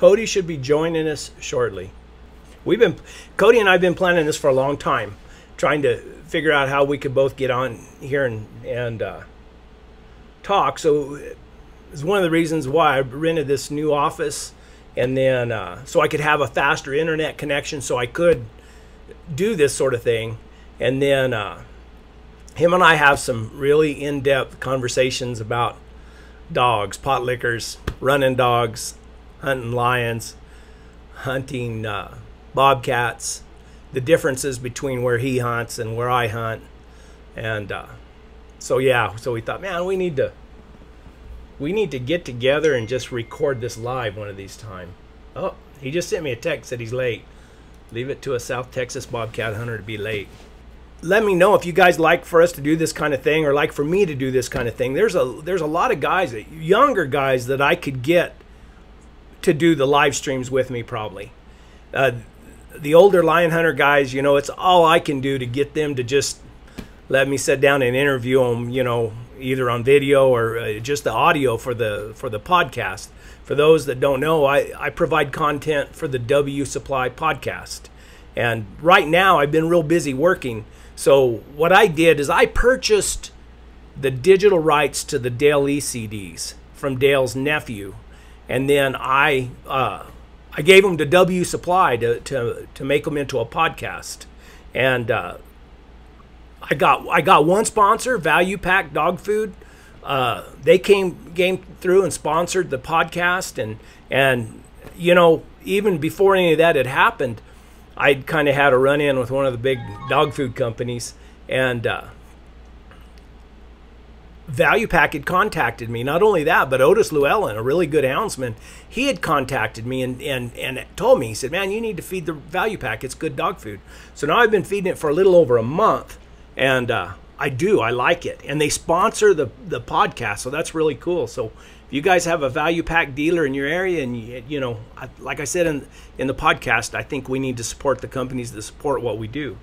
Cody should be joining us shortly. We've been Cody and I've been planning this for a long time, trying to figure out how we could both get on here and and uh, talk. So it's one of the reasons why I rented this new office, and then uh, so I could have a faster internet connection, so I could do this sort of thing, and then uh, him and I have some really in-depth conversations about dogs, pot lickers, running dogs, hunting lions, hunting uh, bobcats, the differences between where he hunts and where I hunt, and uh, so yeah, so we thought, man, we need to we need to get together and just record this live one of these time. Oh, he just sent me a text that he's late. Leave it to a South Texas bobcat hunter to be late. Let me know if you guys like for us to do this kind of thing or like for me to do this kind of thing. There's a there's a lot of guys, younger guys that I could get to do the live streams with me probably. Uh, the older lion hunter guys, you know, it's all I can do to get them to just let me sit down and interview them, you know, either on video or uh, just the audio for the for the podcast. For those that don't know, I, I provide content for the W Supply podcast. And right now I've been real busy working. So what I did is I purchased the digital rights to the Dale E CDs from Dale's nephew. And then I uh, I gave them to W Supply to, to, to make them into a podcast. And uh, I got I got one sponsor, Value Pack Dog Food. Uh, they came came through and sponsored the podcast, and and you know even before any of that had happened, I'd kind of had a run in with one of the big dog food companies, and uh, Value Pack had contacted me. Not only that, but Otis Llewellyn, a really good houndsman, he had contacted me and, and, and told me, he said, Man, you need to feed the Value Pack. It's good dog food. So now I've been feeding it for a little over a month and uh, I do. I like it, and they sponsor the the podcast, so that's really cool. So if you guys have a value pack dealer in your area, and you, you know, I, like I said in in the podcast, I think we need to support the companies that support what we do.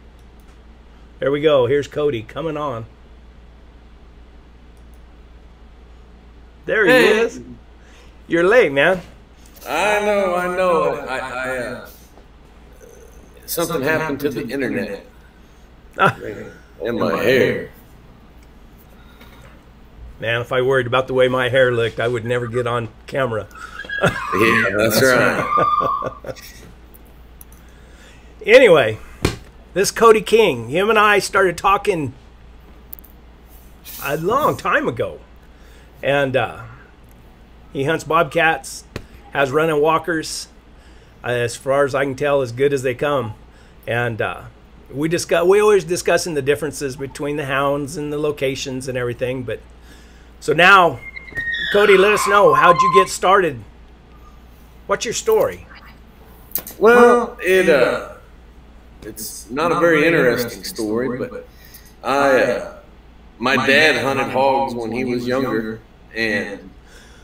There we go. Here's Cody coming on. There he hey. is. You're late, man. I know. I know. I, I uh, something, something happened to the internet. internet. And my, my hair. hair. Man, if I worried about the way my hair looked, I would never get on camera. yeah, that's, right. anyway, this Cody King, him and I started talking a long time ago. And uh, he hunts bobcats, has running walkers, uh, as far as I can tell, as good as they come. And uh, we discuss we always discussing the differences between the hounds and the locations and everything but so now cody let us know how'd you get started? What's your story? Well it uh it's not, not a very, very interesting, interesting story, story, but i uh, my, my dad, dad hunted hogs when he was younger and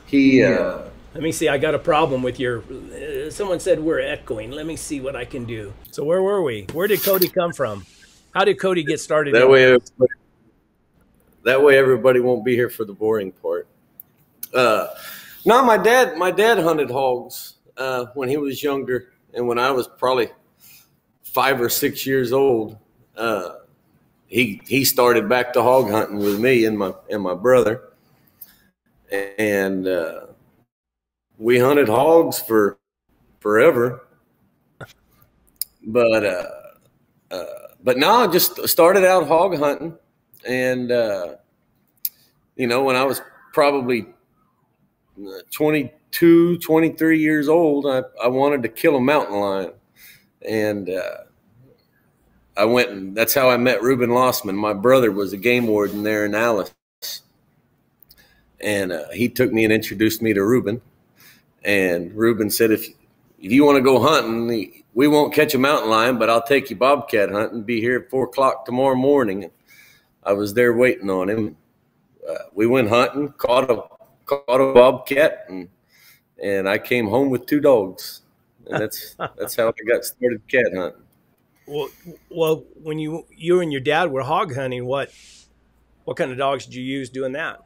he uh let me see. I got a problem with your. Uh, someone said we're echoing. Let me see what I can do. So where were we? Where did Cody come from? How did Cody get started? That way, that way everybody won't be here for the boring part. Uh, no, my dad. My dad hunted hogs uh, when he was younger, and when I was probably five or six years old, uh, he he started back to hog hunting with me and my and my brother, and uh, we hunted hogs for forever. But uh, uh, but no, I just started out hog hunting, and uh, you know when I was probably 22, 23 years old, I, I wanted to kill a mountain lion, and uh, I went and that's how I met Reuben Lossman. My brother was a game warden there in Alice, and uh, he took me and introduced me to Reuben and Reuben said, if, if you want to go hunting, we won't catch a mountain lion, but I'll take you bobcat hunting. Be here at four o'clock tomorrow morning. I was there waiting on him. Uh, we went hunting, caught a caught a bobcat, and and I came home with two dogs. And that's that's how I got started cat hunting. Well, well, when you you and your dad were hog hunting, what what kind of dogs did you use doing that?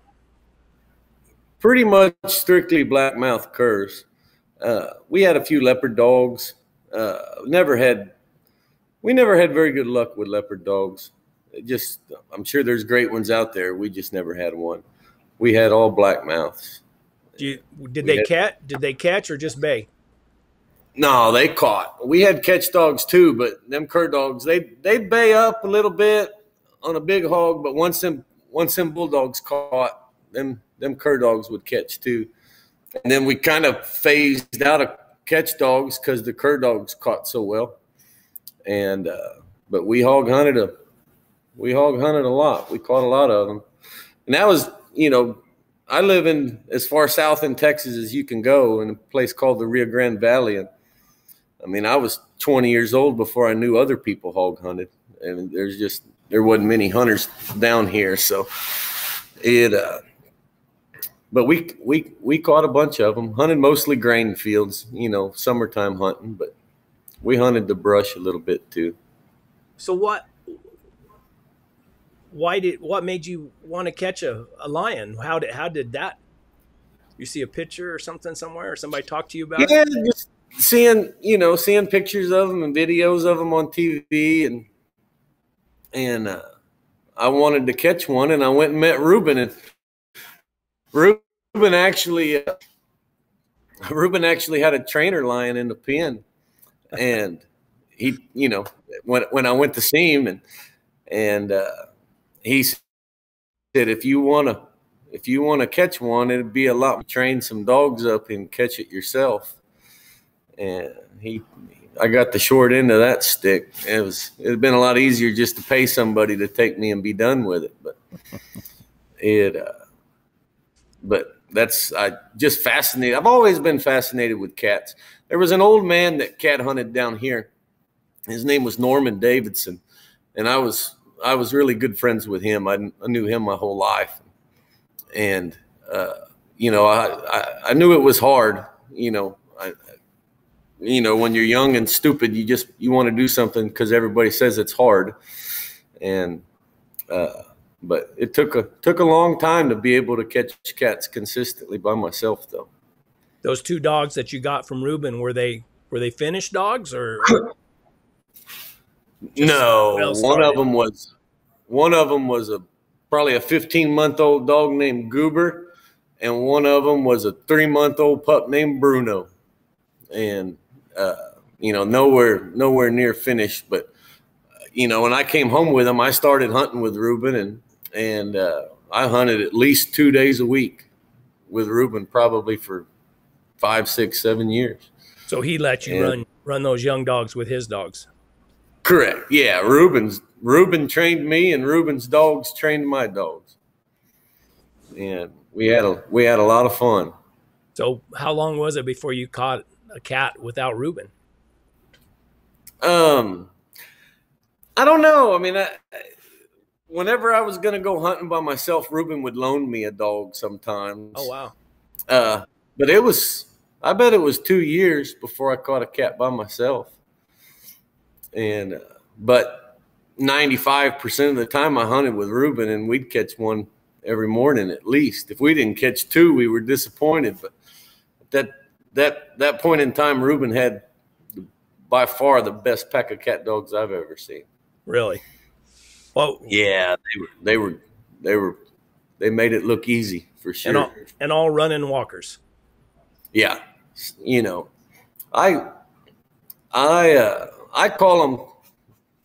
Pretty much strictly blackmouth curs. uh, we had a few leopard dogs. Uh, never had, we never had very good luck with leopard dogs. It just, I'm sure there's great ones out there. We just never had one. We had all black mouths. You, did we they had, catch? Did they catch or just bay? No, they caught. We had catch dogs too, but them cur dogs they they bay up a little bit on a big hog, but once them once them bulldogs caught, them them cur dogs would catch too. And then we kind of phased out of catch dogs because the cur dogs caught so well. And uh, but we hog hunted a we hog hunted a lot. We caught a lot of them, and that was you know I live in as far south in Texas as you can go in a place called the Rio Grande Valley, and I mean I was 20 years old before I knew other people hog hunted, and there's just there wasn't many hunters down here, so it. Uh, but we we we caught a bunch of them. Hunted mostly grain fields, you know, summertime hunting, but we hunted the brush a little bit too. So what? Why did what made you want to catch a, a lion? How did how did that? You see a picture or something somewhere, or somebody talk to you about yeah, it? just seeing you know seeing pictures of them and videos of them on TV and and uh, I wanted to catch one, and I went and met Ruben, and Ruben actually, uh, Ruben actually had a trainer lying in the pen, and he, you know, when when I went to see him, and and uh, he said, if you want to, if you want to catch one, it'd be a lot. To train some dogs up and catch it yourself, and he I got the short end of that stick. It was it'd been a lot easier just to pay somebody to take me and be done with it. But it, uh, but that's I just fascinated. I've always been fascinated with cats. There was an old man that cat hunted down here. His name was Norman Davidson, and I was I was really good friends with him. I, I knew him my whole life, and uh, you know I, I I knew it was hard. You know I you know when you're young and stupid you just you want to do something because everybody says it's hard and uh, but it took a took a long time to be able to catch cats consistently by myself though. Those two dogs that you got from Ruben were they were they finished dogs or? No. One of them was one of them was a probably a 15 month old dog named Goober and one of them was a three month old pup named Bruno. And uh, you know, nowhere nowhere near finished. But you know, when I came home with him, I started hunting with Ruben, and and uh, I hunted at least two days a week with Ruben, probably for five, six, seven years. So he let you and, run run those young dogs with his dogs. Correct. Yeah, Ruben's Ruben trained me, and Ruben's dogs trained my dogs, and we had a we had a lot of fun. So, how long was it before you caught a cat without Ruben? Um, I don't know. I mean, I, whenever I was gonna go hunting by myself, Ruben would loan me a dog sometimes. Oh wow. Uh, but it was, I bet it was two years before I caught a cat by myself. And, uh, but 95% of the time I hunted with Ruben and we'd catch one every morning at least. If we didn't catch two, we were disappointed. But that that that point in time, Ruben had by far the best pack of cat dogs I've ever seen. Really? Well, yeah, they were they were they were they made it look easy for sure. And all, and all running walkers. Yeah, you know, I I uh, I call them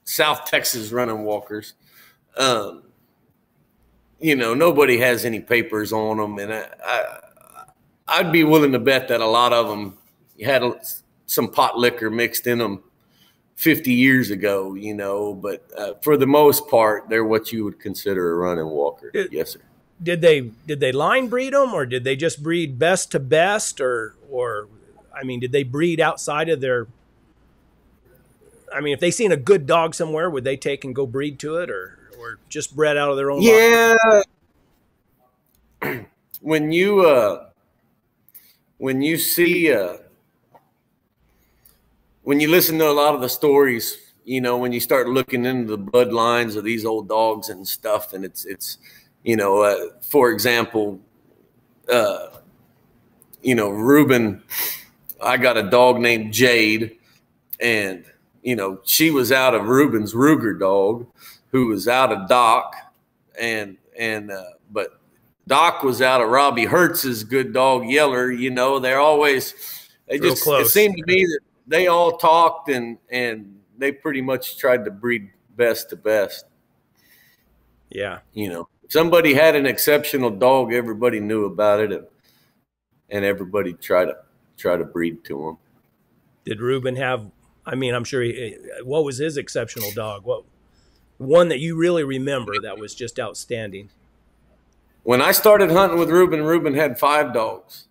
South Texas running walkers. Um, you know, nobody has any papers on them, and I, I I'd be willing to bet that a lot of them had some pot licker mixed in them 50 years ago, you know, but uh, for the most part, they're what you would consider a running walker. Did, yes, sir. Did they did they line breed them, or did they just breed best to best, or or I mean, did they breed outside of their? I mean, if they seen a good dog somewhere, would they take and go breed to it, or or just bred out of their own? Yeah. when you uh, when you see uh, when you listen to a lot of the stories you know when you start looking into the bloodlines of these old dogs and stuff and it's it's you know uh, for example uh, you know Ruben I got a dog named Jade, and you know she was out of Ruben's Ruger dog, who was out of Doc, and and uh, but Doc was out of Robbie Hertz's good dog Yeller. You know they're always they Real just close. it seemed to me that they all talked and and they pretty much tried to breed best to best. Yeah. You know, somebody had an exceptional dog, everybody knew about it, and and everybody tried to try to breed to him. Did Ruben have? I mean, I'm sure. He, what was his exceptional dog? What one that you really remember that was just outstanding? When I started hunting with Ruben, Ruben had five dogs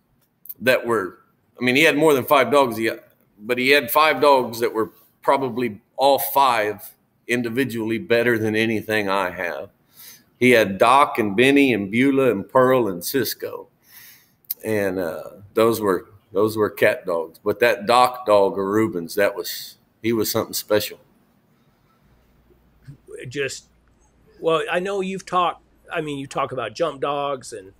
that were. I mean, he had more than five dogs, he, but he had five dogs that were probably all five individually better than anything I have. He had Doc and Benny and Beulah and Pearl and Cisco, and uh, those were those were cat dogs. But that Doc dog of Ruben's, that was he was something special. Just well, I know you've talked. I mean, you talk about jump dogs and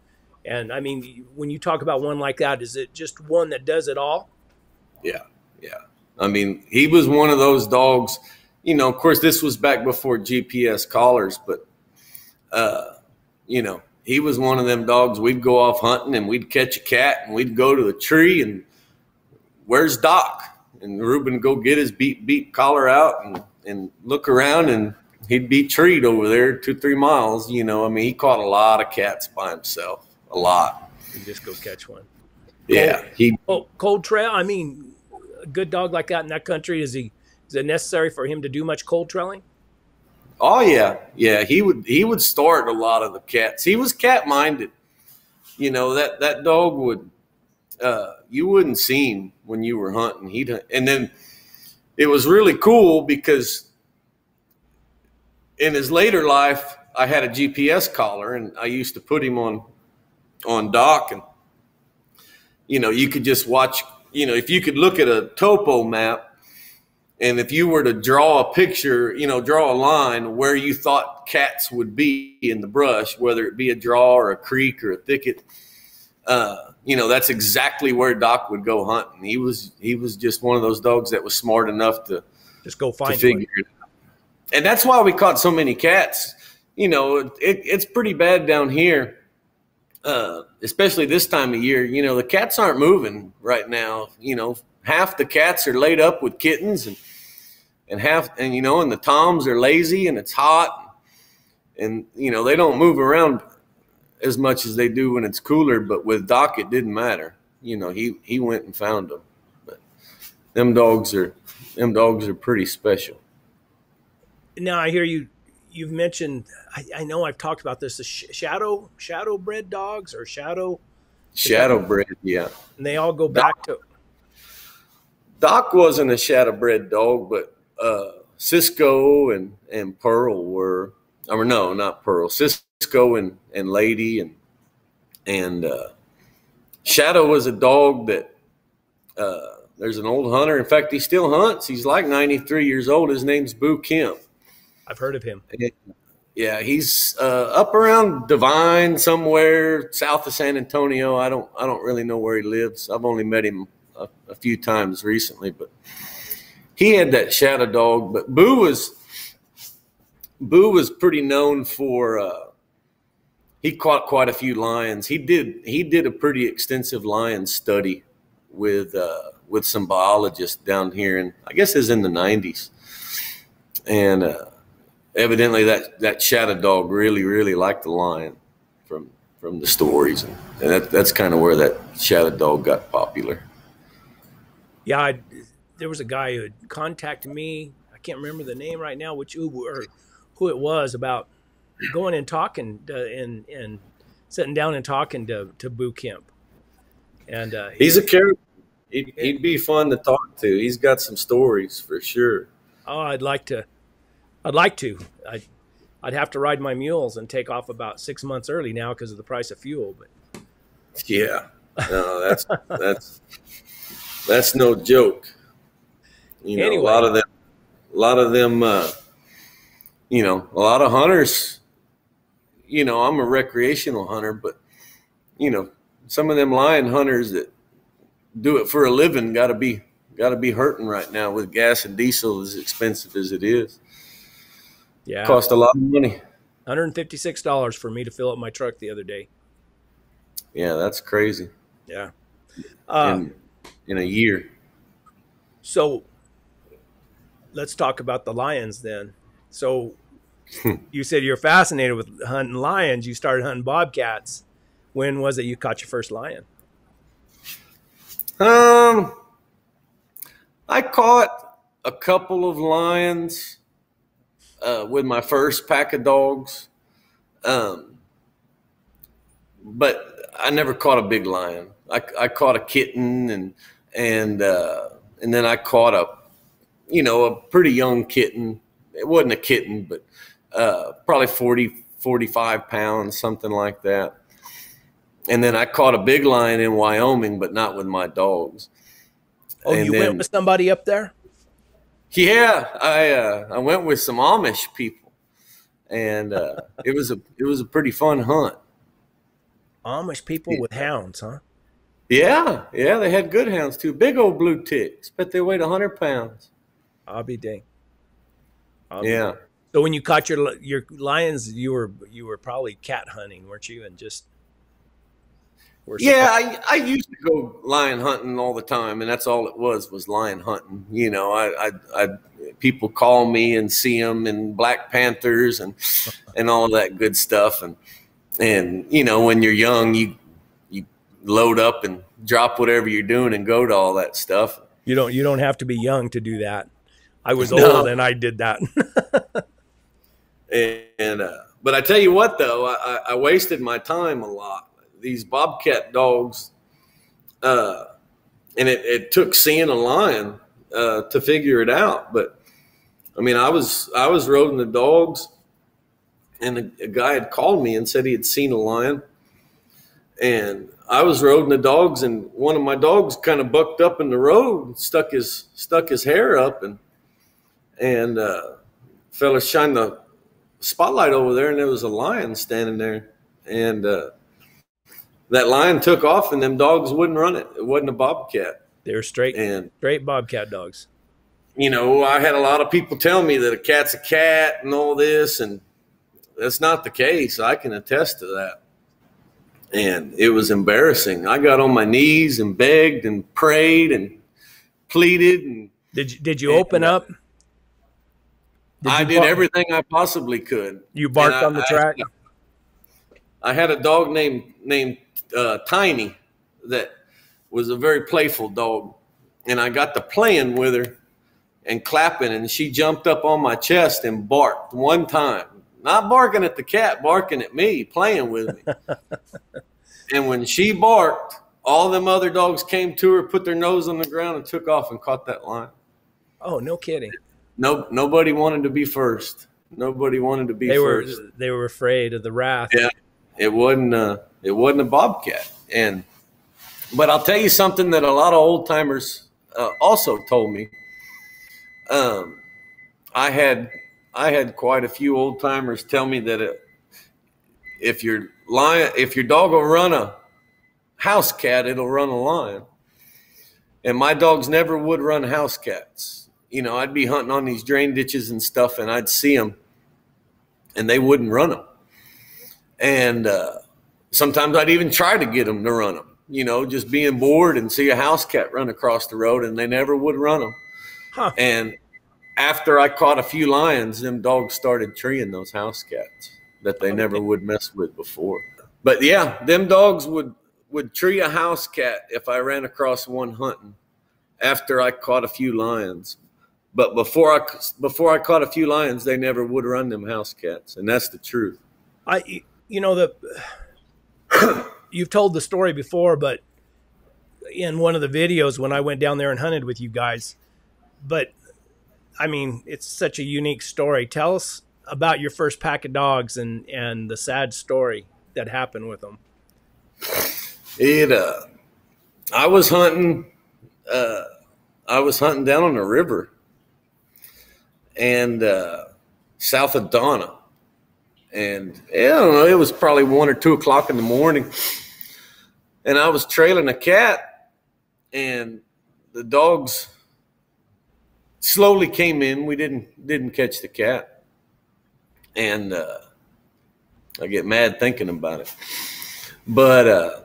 and I mean, when you talk about one like that, is it just one that does it all? Yeah, yeah. I mean, he was one of those dogs. You know, of course, this was back before GPS collars, but uh, you know, he was one of them dogs. We'd go off hunting and we'd catch a cat and we'd go to the tree and where's Doc? And Ruben go get his beat beat collar out and and look around and he'd be treed over there two three miles. You know, I mean, he caught a lot of cats by himself, a lot. You just go catch one. Yeah, he Oh, cold trail. I mean, a good dog like that in that country is he? Is it necessary for him to do much cold trailing? Oh yeah, yeah. He would he would start a lot of the cats. He was cat minded. You know that that dog would uh, you wouldn't see him when you were hunting. He'd and then it was really cool because in his later life, I had a GPS collar and I used to put him on on Doc and you know you could just watch. You know if you could look at a topo map and if you were to draw a picture, you know, draw a line where you thought cats would be in the brush, whether it be a draw or a creek or a thicket, uh, you know, that's exactly where Doc would go hunting. He was he was just one of those dogs that was smart enough to, Just go find figure it out. And that's why we caught so many cats. You know, it, it's pretty bad down here, uh, especially this time of year. You know, the cats aren't moving right now. You know, half the cats are laid up with kittens and and half and you know and the toms are lazy and it's hot and you know they don't move around as much as they do when it's cooler but with doc it didn't matter you know he he went and found them but them dogs are them dogs are pretty special Now I hear you. You've mentioned. I, I know I've talked about this. The sh- shadow shadow bred dogs or shadow, shadow bred yeah and they all go back to. doc wasn't a shadow bred dog but uh cisco and and pearl were or no not pearl cisco and and lady and and uh shadow was a dog that uh there's an old hunter in fact he still hunts he's like 93 years old his name's boo kemp I've heard of him. yeah he's uh up around Devine somewhere south of san antonio. I don't i don't really know where he lives. I've only met him a, a few times recently but he had that shadow dog. But boo was boo was pretty known for uh he caught quite a few lions. He did he did a pretty extensive lion study with uh with some biologists down here and i guess it's in the 90s and uh evidently that that shadow dog really really liked the lion from from the stories. And, and that, that's kind of where that shadow dog got popular. Yeah, I, there was a guy who had contacted me. I can't remember the name right now, which who or who it was about going and talking to, and and sitting down and talking to to Boo Kemp. And uh, he's a character. He'd, he'd be fun to talk to. He's got some stories for sure. Oh, I'd like to, I'd like to. I, I'd have to ride my mules and take off about six months early now because of the price of fuel. But yeah no that's that's that's no joke you know Anyway. a lot of them a lot of them uh you know a lot of hunters you know i'm a recreational hunter but you know some of them lion hunters that do it for a living got to be got to be hurting right now with gas and diesel as expensive as it is. Yeah, Cost a lot of money. hundred and fifty six dollars for me to fill up my truck the other day. Yeah, that's crazy. Yeah. Uh, in, in a year. So let's talk about the lions then. So you said you're fascinated with hunting lions. You started hunting bobcats. When was it you caught your first lion? Um, I caught a couple of lions uh, with my first pack of dogs, um, but I never caught a big lion. I, I caught a kitten and and uh, and then I caught a you know a pretty young kitten. It wasn't a kitten, but uh, probably 40, 45 pounds, something like that. And then I caught a big lion in Wyoming, but not with my dogs. Oh, And you then- went with somebody up there? Yeah, I uh, I went with some Amish people, and uh, it was a it was a pretty fun hunt. Amish people with hounds, huh? Yeah, yeah, they had good hounds too, big old blue ticks, but they weighed hundred pounds. I'll be dang. I'll be Yeah, So when you caught your your lions, you were you were probably cat hunting, weren't you? And just yeah. I, I used to go lion hunting all the time, and that's all it was was lion hunting. You know, I I, I people call me and see them and Black Panthers and and all that good stuff, and and you know when you're young, you you load up and drop whatever you're doing and go to all that stuff. you don't you don't have to be young to do that. I was No. old and I did that. And uh, but I tell you what, though, I- I wasted my time a lot. These bobcat dogs, uh, and it, it took seeing a lion uh, to figure it out. But I mean, I was I was riding the dogs, and a, a guy had called me and said he had seen a lion, and I was riding the dogs, and one of my dogs kind of bucked up in the road, stuck his stuck his hair up, and and uh, fella shined the spotlight over there and there was a lion standing there and uh, that lion took off and them dogs wouldn't run it. It wasn't a bobcat. They were straight and straight bobcat dogs. you know i had a lot of people tell me that a cat's a cat and all this and that's not the case. I can attest to that. And it was embarrassing. I got on my knees and begged and prayed and pleaded and Did you did you open up? i you did bark- everything i possibly could. You barked I- on the I- track. I had a dog named named uh, Tiny that was a very playful dog, and I got to playing with her and clapping, and she jumped up on my chest and barked one time, not barking at the cat, barking at me, playing with me. and when she barked, all them other dogs came to her, put their nose on the ground, and took off and caught that lion. oh, no kidding. No, nobody wanted to be first. Nobody wanted to be They were first. they were afraid of the wrath. Yeah, it wasn't. Uh, it wasn't a bobcat. And but I'll tell you something that a lot of old timers uh, also told me. Um, I had I had quite a few old timers tell me that it, if your lion, if your dog will run a house cat, it'll run a lion. And my dogs never would run house cats. You know, I'd be hunting on these drain ditches and stuff, and I'd see them, and they wouldn't run them and uh, sometimes I'd even try to get them to run them. You know, just being bored and see a house cat run across the road, and they never would run them. Huh. And after I caught a few lions, them dogs started treeing those house cats that they never would mess with before. But yeah, them dogs would would tree a house cat if I ran across one hunting after I caught a few lions. But before I before I caught a few lions, they never would run them house cats, and that's the truth. I you know the you've told the story before, but in one of the videos when I went down there and hunted with you guys, but I mean it's such a unique story. Tell us about your first pack of dogs and and the sad story that happened with them. It uh I was hunting uh I was hunting down on the river and uh south of Donna. And yeah, I don't know, it was probably one or two o'clock in the morning. And I was trailing a cat and the dogs slowly came in. We didn't didn't catch the cat, and uh, I get mad thinking about it. But uh,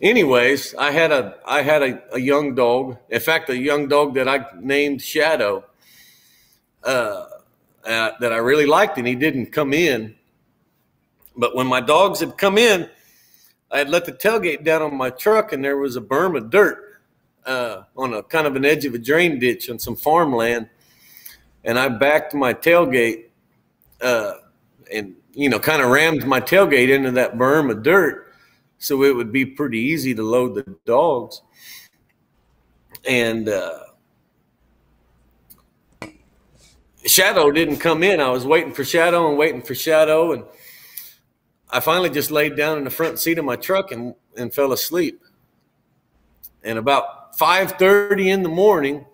anyways, I had a I had a, a, young dog. In fact, a young dog that I named Shadow. Uh, uh, that I really liked, and he didn't come in. But when my dogs had come in, I had let the tailgate down on my truck, and there was a berm of dirt uh, on a kind of an edge of a drain ditch on some farmland. And I backed my tailgate uh, and, you know, kind of rammed my tailgate into that berm of dirt so it would be pretty easy to load the dogs. And uh, Shadow didn't come in. I was waiting for Shadow and waiting for Shadow. And I finally just laid down in the front seat of my truck and, and fell asleep. And about 5:30 in the morning,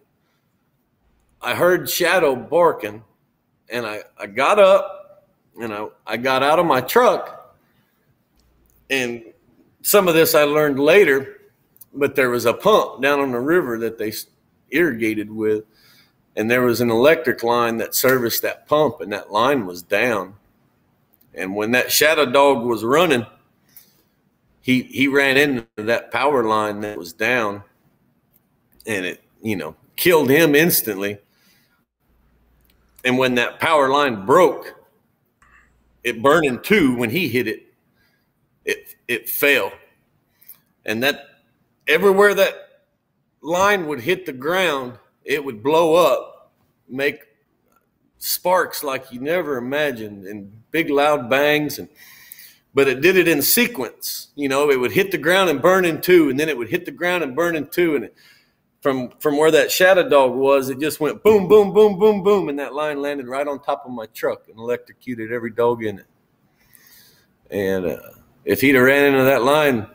I heard Shadow barking, and I, I got up and I, I got out of my truck. And some of this I learned later, but there was a pump down on the river that they irrigated with, and there was an electric line that serviced that pump, and that line was down and when that shadow dog was running, he he ran into that power line that was down, and it you know killed him instantly. And when that power line broke, it burned in two. When he hit it, it it fell, and that everywhere that line would hit the ground, it would blow up, make sparks like you never imagined and big loud bangs and but it did it in sequence. You know it would hit the ground and burn in two and then it would hit the ground and burn in two and it, from from where that shadow dog was it just went boom boom boom boom boom and that line landed right on top of my truck and electrocuted every dog in it. And uh, if he'd have ran into that line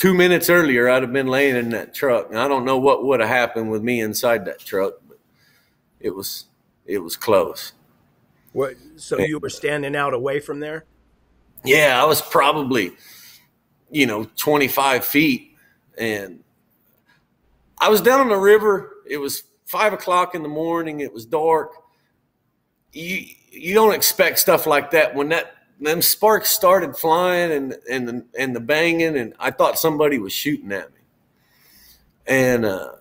two minutes earlier i'd have been laying in that truck and i don't know what would have happened with me inside that truck but it was it was close. What? So you were standing out away from there? Yeah, I was probably, you know, 25 feet, and I was down on the river. It was five o'clock in the morning. It was dark. You you don't expect stuff like that when that them sparks started flying and and the, and the banging, and I thought somebody was shooting at me, and uh,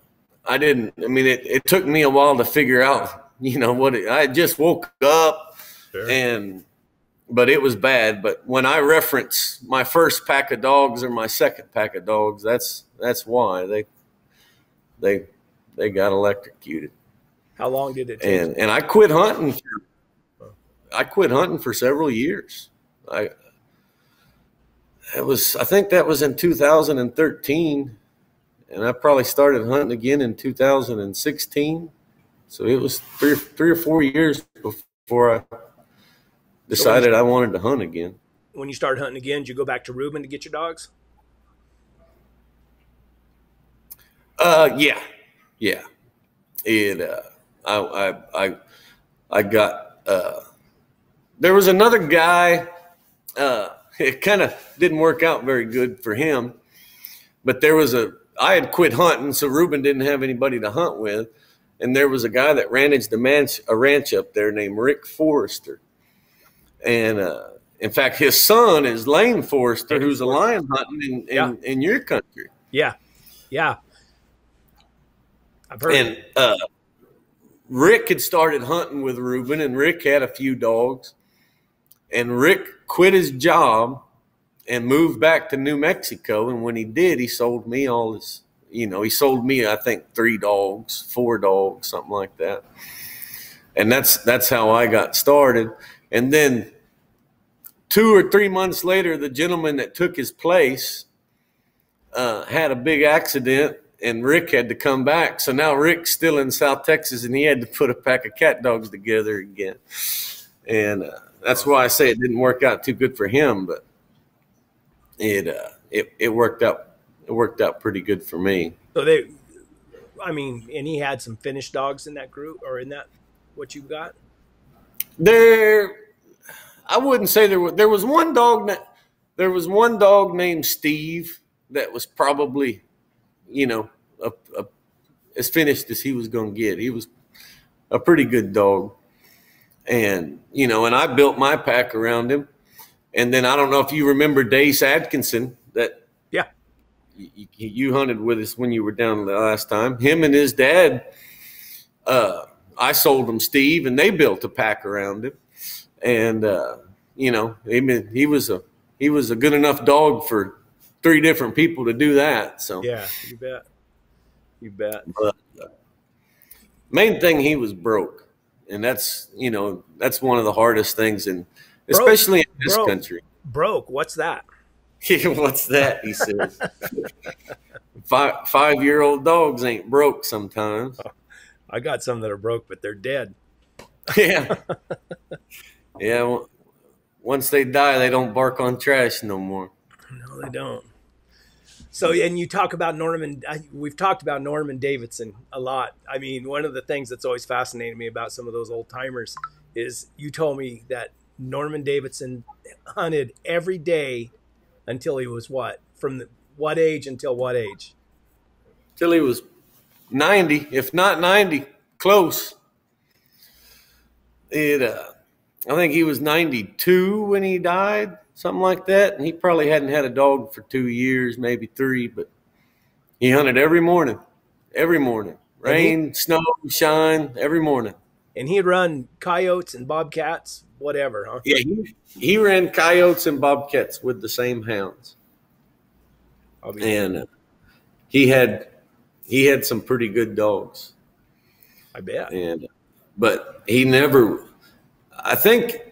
I didn't. I mean, it, it took me a while to figure out you know what? It, I just woke up sure. and, but it was bad. But when I reference my first pack of dogs or my second pack of dogs, that's that's why they they they got electrocuted. How long did it take? And and I quit hunting. I quit hunting for several years. I it was I think that was in 2013 and I probably started hunting again in 2016 so it was three, three or four years before I decided I wanted to hunt again. When you started hunting again, did you go back to Reuben to get your dogs? Uh, yeah, yeah. It, uh, I, I, I, I got, uh, there was another guy, uh, it kind of didn't work out very good for him, but there was a, I had quit hunting, so Reuben didn't have anybody to hunt with and there was a guy that managed a, manch, a ranch up there named Rick Forrester. And uh, in fact, his son is Lane Forrester, who's a lion hunting in, in, yeah. in your country. Yeah. Yeah. I've heard. And uh, Rick had started hunting with Reuben, and Rick had a few dogs. And Rick quit his job and moved back to New Mexico. And when he did, he sold me all his you know, he sold me, I think, three dogs, four dogs, something like that. And that's that's how I got started. And then two or three months later, the gentleman that took his place uh, had a big accident, and Rick had to come back. So now Rick's still in South Texas, and he had to put a pack of cat dogs together again. And uh, that's why I say it didn't work out too good for him, but it uh, it it worked out it worked out pretty good for me. So they, I mean, and he had some finished dogs in that group or in that what you got. There, I wouldn't say there was. There was one dog that there was one dog named Steve that was probably, you know, a, a, as finished as he was going to get. He was a pretty good dog, and you know, and I built my pack around him. And then I don't know if you remember Dace Atkinson that yeah you, you hunted with us when you were down the last time. Him and his dad, uh, I sold them Steve, and they built a pack around him. And uh, you know, he he was a he was a good enough dog for three different people to do that. So yeah, you bet, you bet. But uh, main thing, he was broke, and that's you know that's one of the hardest things, and especially in this broke. country. Broke. What's that? What's that? He says. five five year old dogs ain't broke sometimes. Oh, I got some that are broke, but they're dead. Yeah. yeah. Once they die, they don't bark on trash no more. No, they don't. So, and you talk about Norman. We've talked about Norman Davidson a lot. I mean, one of the things that's always fascinated me about some of those old timers is you told me that Norman Davidson hunted every day until he was what? From the, what age until what age? Till he was 90, if not 90, close. It, uh, I think he was 92 when he died, something like that. And he probably hadn't had a dog for two years, maybe three, but he hunted every morning, every morning, rain, he, snow, shine, every morning. And he'd run coyotes and bobcats, whatever, huh? Yeah, he, he ran coyotes and bobcats with the same hounds. And uh, he had he had some pretty good dogs. I bet. And but he never I think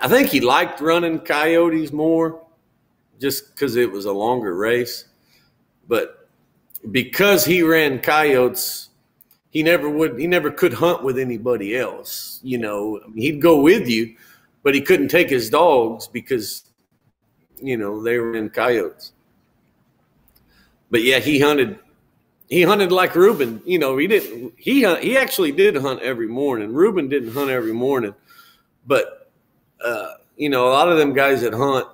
I think he liked running coyotes more just because it was a longer race. But because he ran coyotes, he never would he never could hunt with anybody else. You know, I mean, he'd go with you, but he couldn't take his dogs because you know they were in coyotes. But yeah, he hunted he hunted like Ruben. You know, he didn't. He he actually did hunt every morning. Ruben didn't hunt every morning, but uh, you know, a lot of them guys that hunt,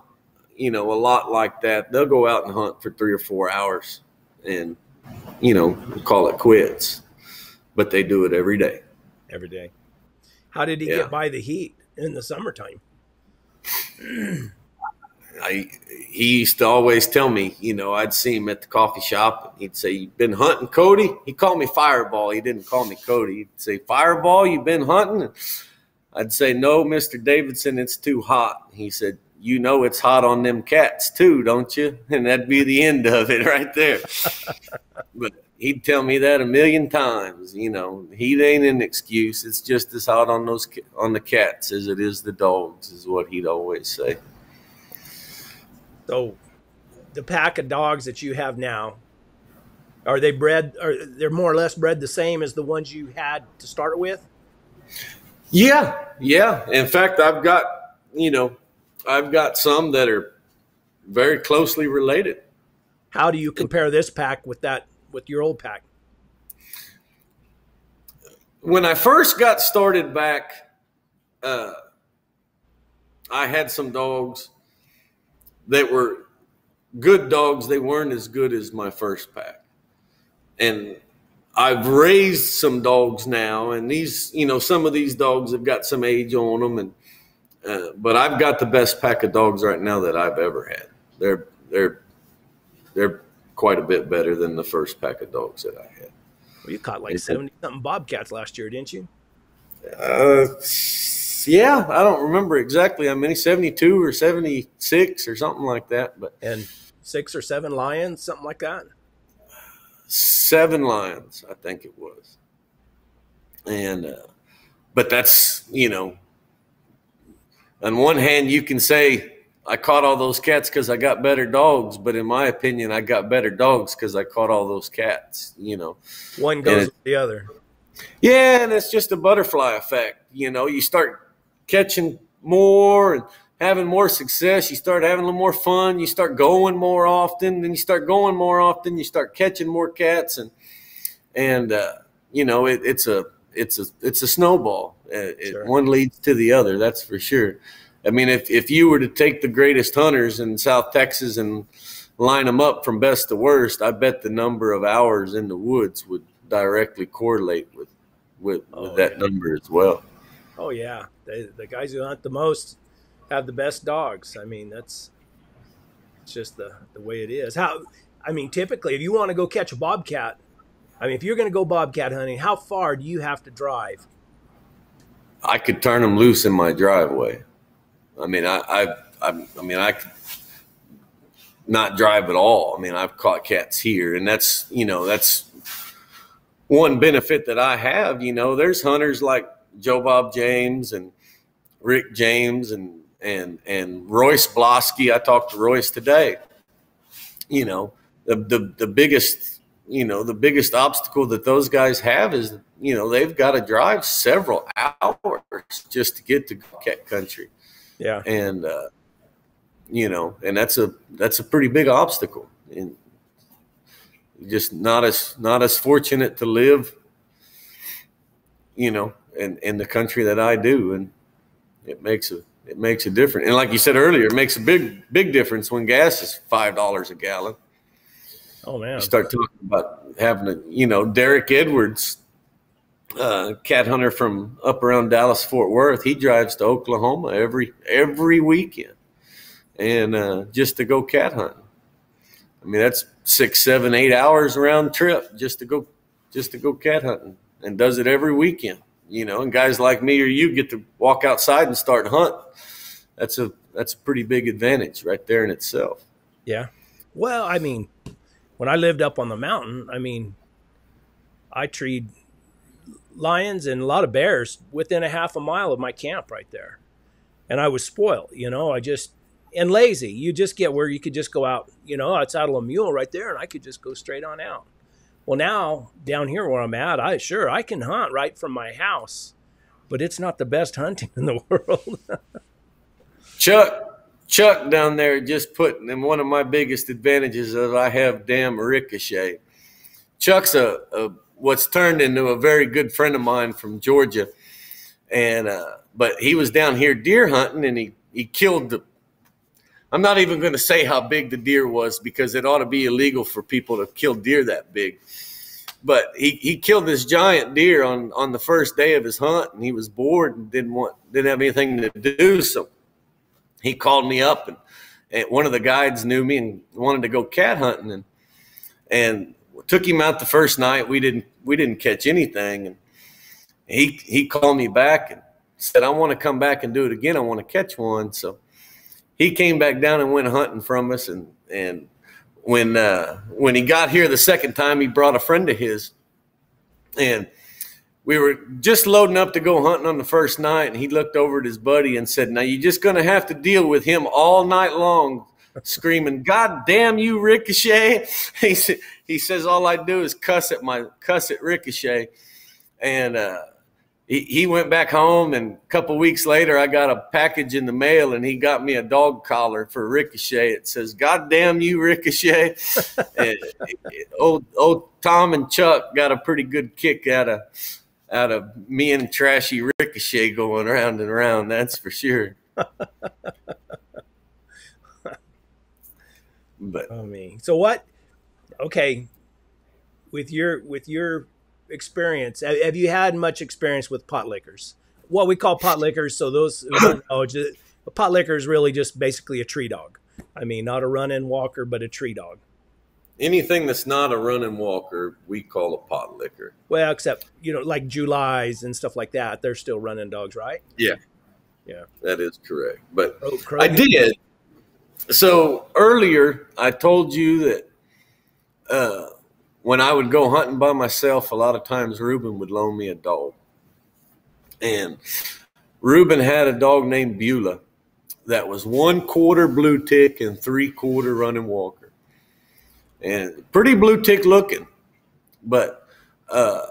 you know, a lot like that, they'll go out and hunt for three or four hours, and you know, call it quits. But they do it every day. Every day. How did he yeah. get by the heat in the summertime? I he used to always tell me, you know, I'd see him at the coffee shop. He'd say, "You've been hunting, Cody." He called me Fireball. He didn't call me Cody. He'd say, "Fireball, you've been hunting." I'd say, "No, Mister Davidson, it's too hot." He said, "You know it's hot on them cats too, don't you?" And that'd be the end of it right there. but he'd tell me that a million times. You know, heat ain't an excuse. It's just as hot on those on the cats as it is the dogs, is what he'd always say. So, the pack of dogs that you have now, are they bred? Are they're more or less bred the same as the ones you had to start with? Yeah, yeah. In fact, I've got you know, I've got some that are very closely related. How do you compare this pack with that with your old pack? When I first got started back, uh, I had some dogs that were good dogs. They weren't as good as my first pack. And I've raised some dogs now, and these, you know, some of these dogs have got some age on them, and uh, but I've got the best pack of dogs right now that I've ever had. They're they're they're quite a bit better than the first pack of dogs that I had. Well, you caught like seventy something bobcats last year, didn't you? Uh, yeah, I don't remember exactly how many, 72 or 76 or something like that. But and six or seven lions, something like that. Seven lions, I think it was. And uh, but that's you know, on one hand you can say I caught all those cats because I got better dogs, but in my opinion, I got better dogs because I caught all those cats. You know, one goes with the other. Yeah, and it's just a butterfly effect. You know, you start catching more and having more success, you start having a little more fun, you start going more often, then you start going more often, you start catching more cats and and uh, you know it, it's a it's a it's a snowball. Uh, it, sure. One leads to the other, that's for sure. I mean, if if you were to take the greatest hunters in South Texas and line them up from best to worst, I bet the number of hours in the woods would directly correlate with with, oh, with that yeah. number as well. Oh yeah, they, the guys who hunt the most have the best dogs. I mean, that's it's just the the way it is. How I mean, typically, if you want to go catch a bobcat, I mean, if you're going to go bobcat hunting, how far do you have to drive? I could turn them loose in my driveway. I mean, I, I, I, I mean, I could not drive at all. I mean, I've caught cats here, and that's you know that's one benefit that I have. You know, there's hunters like Joe Bob James and Rick James and and and Royce Blosky. I talked to Royce today. You know, the the the biggest you know the biggest obstacle that those guys have is you know they've got to drive several hours just to get to cat country. Yeah, and uh, you know, and that's a that's a pretty big obstacle, and just not as not as fortunate to live, you know, in in the country that I do, and it makes a it makes a difference. And like you said earlier, it makes a big big difference when gas is five dollars a gallon. Oh man! You start talking about having a, you know, Derek Edwards, uh, cat hunter from up around Dallas Fort Worth. He drives to Oklahoma every every weekend and uh, just to go cat hunting. I mean, that's six, seven, eight hours round trip just to go, just to go cat hunting, and does it every weekend. You know, and guys like me or you get to walk outside and start hunt. That's a that's a pretty big advantage right there in itself. Yeah. Well, I mean, when I lived up on the mountain, I mean, I treed lions and a lot of bears within a half a mile of my camp right there. And I was spoiled, you know, I just and lazy. You just get where you could just go out, you know, it's out of mule right there, and I could just go straight on out. Well, now down here where I'm at, I sure I can hunt right from my house, but it's not the best hunting in the world. Chuck, Chuck down there just putting, in one of my biggest advantages is I have damn ricochet. Chuck's a, a, what's turned into a very good friend of mine from Georgia, and uh, but he was down here deer hunting and he he killed the I'm not even going to say how big the deer was because it ought to be illegal for people to kill deer that big. But he, he killed this giant deer on, on the first day of his hunt and he was bored and didn't want didn't have anything to do. So he called me up and, and one of the guides knew me and wanted to go cat hunting and and took him out the first night. We didn't we didn't catch anything and he he called me back and said, I want to come back and do it again. I want to catch one. So he came back down and went hunting from us. And and when uh, when he got here the second time, he brought a friend of his, and we were just loading up to go hunting on the first night. And he looked over at his buddy and said, "Now you're just going to have to deal with him all night long." screaming, "God damn you, Ricochet!" He "He says all I do is cuss at my cuss at Ricochet," and uh, he, he went back home and a couple weeks later i got a package in the mail and he got me a dog collar for ricochet. It says god damn you ricochet. And, old old tom and chuck got a pretty good kick out of out of me and trashy ricochet going round and round that's for sure. But oh me so what okay with your with your experience? Have you had much experience with pot lickers? What we call pot lickers. So those know, a pot licker is really just basically a tree dog. I mean, not a run-in walker, but a tree dog. Anything that's not a run-in walker, we call a pot licker. Well, except you know, like July's and stuff like that. They're still running dogs, right? Yeah, yeah, that is correct. But oh, I did. So earlier, I told you that uh, when I would go hunting by myself, a lot of times Ruben would loan me a dog. And Ruben had a dog named Beulah that was one quarter blue tick and three quarter running walker. And pretty blue tick looking, but, uh,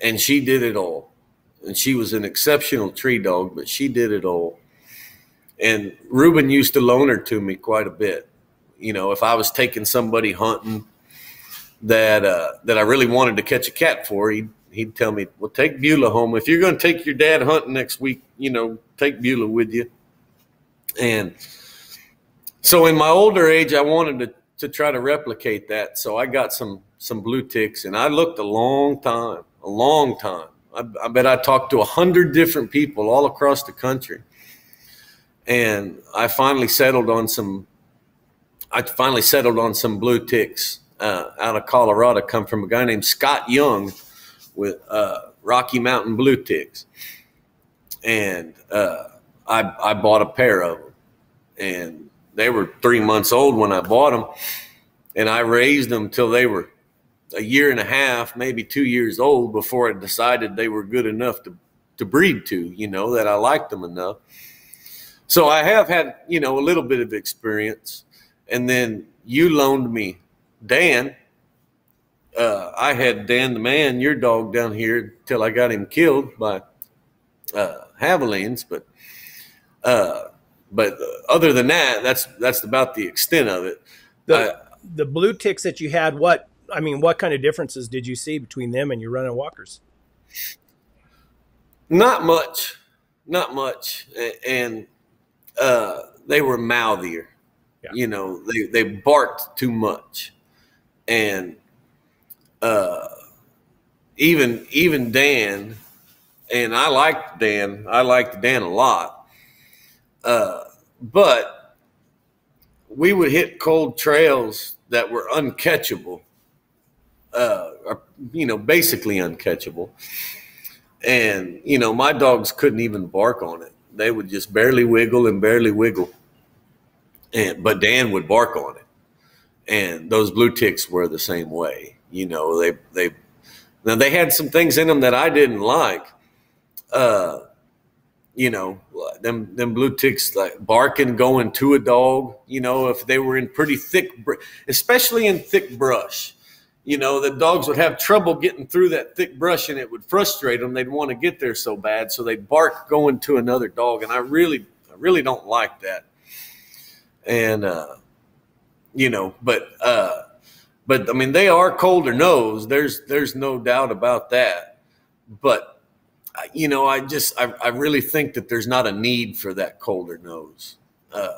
and she did it all. And she was an exceptional tree dog, but she did it all. And Ruben used to loan her to me quite a bit. You know, if I was taking somebody hunting, that uh, that I really wanted to catch a cat for, he'd he'd tell me, "Well, take Beulah home. If you're going to take your dad hunting next week, you know, take Beulah with you." And so, in my older age, I wanted to to try to replicate that. So I got some some blue ticks, and I looked a long time, a long time. I, I bet I talked to a hundred different people all across the country, and I finally settled on some. I finally settled on some blue ticks uh, out of Colorado. Come from a guy named Scott Young with uh, Rocky Mountain blue ticks, and uh, I I bought a pair of them, and they were three months old when I bought them, and I raised them till they were a year and a half, maybe two years old before I decided they were good enough to to breed to. You know that I liked them enough. So I have had you know a little bit of experience, and then you loaned me Dan. Uh, I had Dan the man, your dog, down here till I got him killed by uh, javelins, but. Uh, but other than that, that's that's about the extent of it. The, the blue ticks that you had, what I mean, what kind of differences did you see between them and your running walkers? Not much, not much, and uh, they were mouthier. Yeah. You know, they they barked too much, and uh, even even Dan, and I liked Dan. I liked Dan a lot uh, but we would hit cold trails that were uncatchable, uh, or, you know, basically uncatchable. And, you know, my dogs couldn't even bark on it. They would just barely wiggle and barely wiggle. And, but Dan would bark on it. And those blue ticks were the same way. You know, they, they, now they had some things in them that I didn't like. Uh, you know, them them blue ticks like barking going to a dog. You know, if they were in pretty thick, especially in thick brush, you know, the dogs would have trouble getting through that thick brush, and it would frustrate them. They'd want to get there so bad, so they'd bark going to another dog, and I really, I really don't like that. And uh, you know, but uh, but I mean, they are colder nose. There's there's no doubt about that, but you know, I just I, I really think that there's not a need for that colder nose. Uh,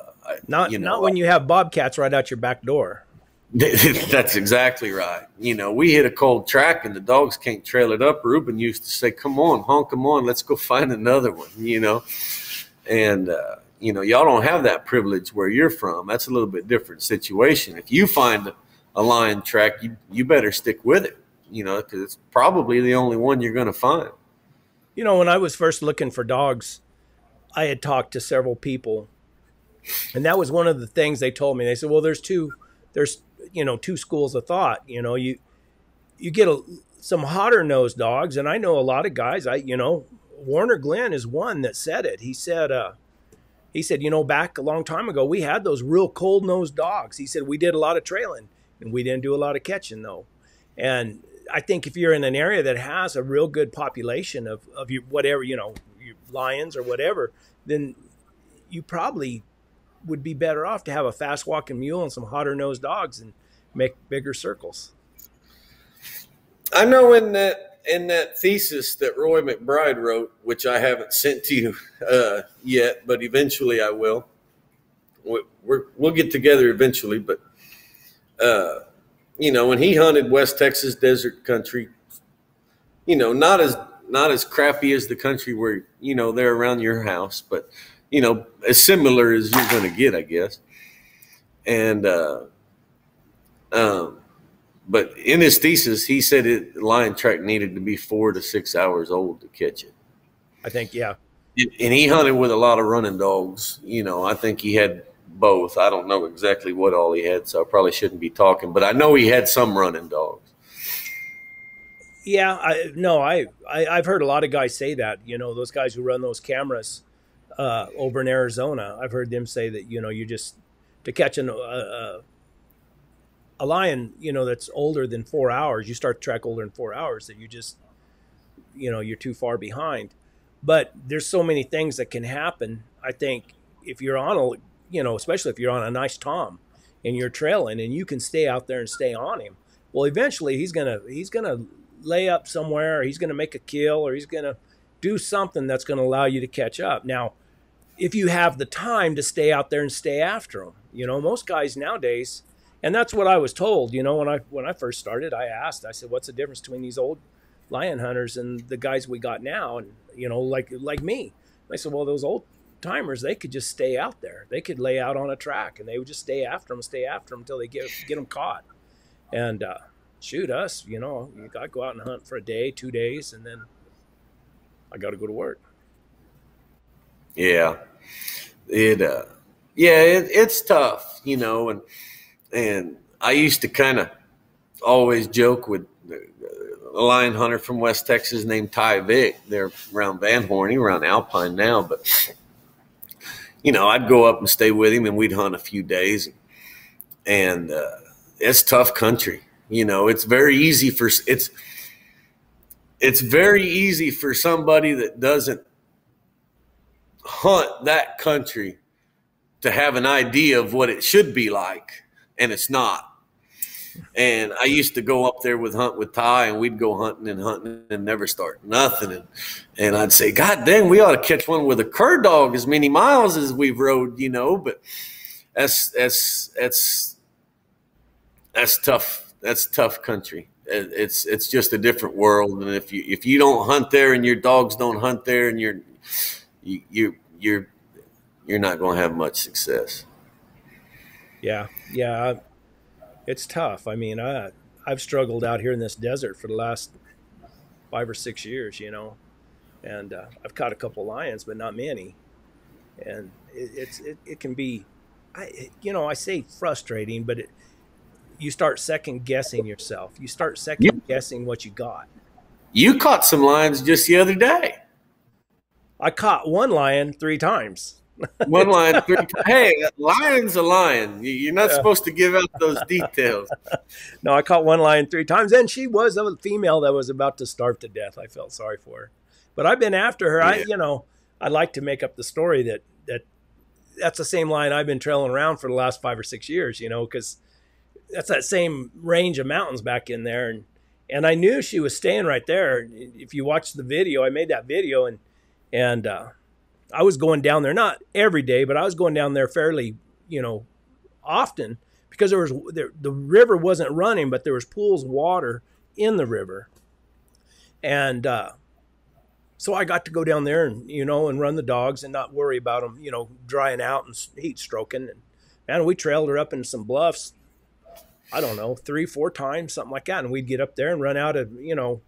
not you know, not when you have bobcats right out your back door. That's exactly right. You know, we hit a cold track and the dogs can't trail it up. Ruben used to say, "Come on, honk, come on, let's go find another one." You know, and uh, you know, y'all don't have that privilege where you're from. That's a little bit different situation. If you find a lion track, you you better stick with it. You know, because it's probably the only one you're going to find. You know, when I was first looking for dogs, I had talked to several people, and that was one of the things they told me. They said, "Well, there's two, there's you know two schools of thought. You know, you you get a, some hotter nosed dogs, and I know a lot of guys. I you know Warner Glenn is one that said it. He said, uh, he said, you know, back a long time ago, we had those real cold nosed dogs. He said we did a lot of trailing, and we didn't do a lot of catching though. And I think if you're in an area that has a real good population of, of your whatever, you know, your lions or whatever, then you probably would be better off to have a fast walking mule and some hotter nosed dogs and make bigger circles. I know in that in that thesis that Roy McBride wrote, which I haven't sent to you uh, yet, but eventually I will. we will get together eventually, but uh, you know, when he hunted West Texas desert country, you know, not as not as crappy as the country where you know they're around your house, but you know, as similar as you're going to get, I guess. And uh, um, but in his thesis, he said it lion track needed to be four to six hours old to catch it. I think, yeah. And he hunted with a lot of running dogs. You know, I think he had both. I don't know exactly what all he had, so I probably shouldn't be talking, but I know he had some running dogs. Yeah, I no, I, I have heard a lot of guys say that. You know, those guys who run those cameras uh, over in Arizona, I've heard them say that you know you just to catch an, uh, a lion, you know, that's older than four hours, you start to track older than four hours that you just, you know, you're too far behind. But there's so many things that can happen. I think if you're on a you know, especially if you're on a nice tom and you're trailing and you can stay out there and stay on him. Well, eventually he's gonna he's gonna lay up somewhere, or he's gonna make a kill, or he's gonna do something that's gonna allow you to catch up. Now, if you have the time to stay out there and stay after him, you know, most guys nowadays and that's what I was told. You know, when I when I first started, I asked. I said, "What's the difference between these old lion hunters and the guys we got now?" And you know, like like me, I said, "Well, those old timers, they could just stay out there. They could lay out on a track, and they would just stay after them, stay after them until they get get them caught." And uh, shoot us, you know, you got to go out and hunt for a day, two days, and then I got to go to work. Yeah, it. Uh, yeah, it, it's tough, you know, and and I used to kind of always joke with a lion hunter from West Texas named Ty Vick. They're around Van Horn, he's around Alpine now, but you know, I'd go up and stay with him, and we'd hunt a few days, and uh, it's tough country. You know, it's very easy for it's it's very easy for somebody that doesn't hunt that country to have an idea of what it should be like, and it's not. And I used to go up there with hunt with Ty, and we'd go hunting and hunting and never start nothing. And and I'd say, God dang, we ought to catch one with a cur dog as many miles as we've rode, you know. But that's that's that's that's tough. That's tough country. It's it's just a different world. And if you if you don't hunt there and your dogs don't hunt there and you're you, you you're you're not going to have much success. Yeah, yeah, it's tough. I mean, I I've struggled out here in this desert for the last five or six years, you know, and uh, I've caught a couple lions, but not many, and it, it's it, it can be, I you know I say frustrating, but it, you start second guessing yourself. You start second you, guessing what you got. You caught some lions just the other day. I caught one lion three times. One lion, three. Hey, lion's a lion. You're not yeah. supposed to give out those details. no, I caught one lion three times, and she was a female that was about to starve to death. I felt sorry for her, but I've been after her. Yeah. I, you know, I like to make up the story that that that's the same lion I've been trailing around for the last five or six years. You know, because that's that same range of mountains back in there, and and I knew she was staying right there. If you watch the video, I made that video, and and uh, I was going down there not every day, but I was going down there fairly, you know, often because there was there, the river wasn't running, but there was pools of water in the river, and uh, so I got to go down there and you know and run the dogs and not worry about them, you know, drying out and heat stroking. And man, we trailed her up in some bluffs. I don't know, three, four times, something like that, and we'd get up there and run out of, you know,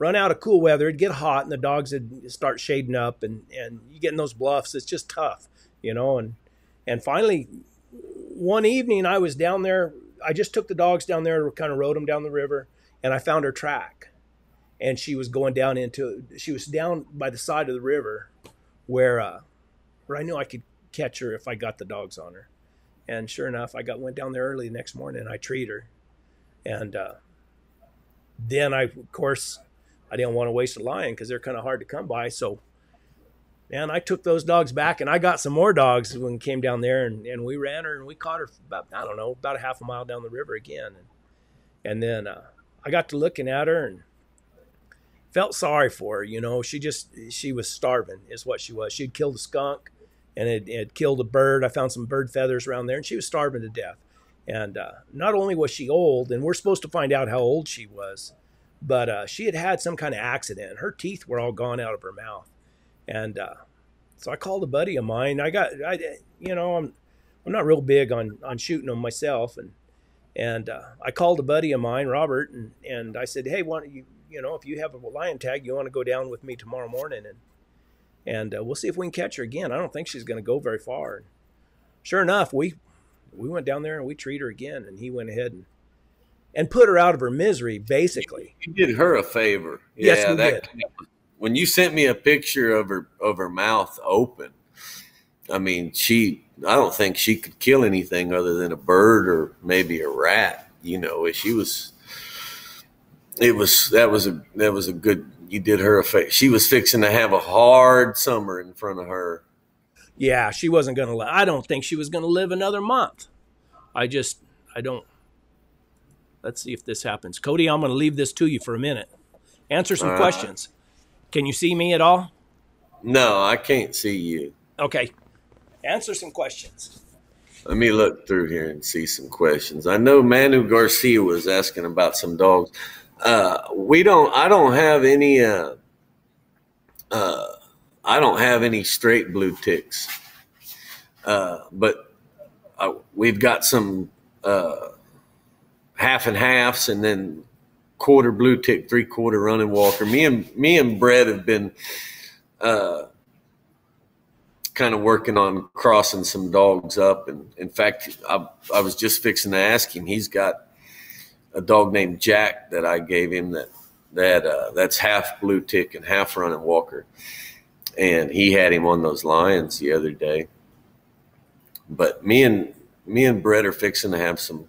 run out of cool weather, it'd get hot, and the dogs would start shading up, and and you get in those bluffs. It's just tough, you know. And and finally, one evening I was down there. I just took the dogs down there, kind of rode them down the river, and I found her track, and she was going down into. She was down by the side of the river, where uh, where I knew I could catch her if I got the dogs on her. And sure enough, I got went down there early the next morning. And I treat her, and uh, then I, of course, I didn't want to waste a lion because they're kind of hard to come by. So, man, I took those dogs back and I got some more dogs when we came down there and, and we ran her and we caught her about, I don't know, about a half a mile down the river again. And, and then uh, I got to looking at her and felt sorry for her. You know, she just, she was starving is what she was. She'd killed a skunk and it had killed a bird. I found some bird feathers around there and she was starving to death. And uh, not only was she old, and we're supposed to find out how old she was, but uh, she had had some kind of accident. Her teeth were all gone out of her mouth, and uh, so I called a buddy of mine. I got, I, you know, I'm, I'm not real big on on shooting them myself, and and uh, I called a buddy of mine, Robert, and and I said, hey, why don't you, you know, if you have a lion tag, you want to go down with me tomorrow morning, and and uh, we'll see if we can catch her again. I don't think she's going to go very far. And sure enough, we we went down there and we treat her again, and he went ahead and and put her out of her misery, basically. You did her a favor. Yes, yeah, we that, did. When you sent me a picture of her of her mouth open, I mean, she I don't think she could kill anything other than a bird or maybe a rat. You know, she was. It was that was a that was a good. You did her a favor. She was fixing to have a hard summer in front of her. Yeah, she wasn't going to. I don't think she was going to live another month. I just I don't Let's see if this happens. Cody, I'm going to leave this to you for a minute. Answer some uh, questions. Can you see me at all? No, I can't see you. Okay. Answer some questions. Let me look through here and see some questions. I know Manu Garcia was asking about some dogs. Uh, we don't. I don't have any. Uh, uh, I don't have any straight blue ticks, uh, but uh, we've got some uh, half and halves, and then quarter blue tick, three quarter running walker. Me and me and Brett have been uh, kind of working on crossing some dogs up. And in fact, I, I was just fixing to ask him. He's got a dog named Jack that I gave him that that uh, that's half blue tick and half running walker, and he had him on those lions the other day. But me and me and Brett are fixing to have some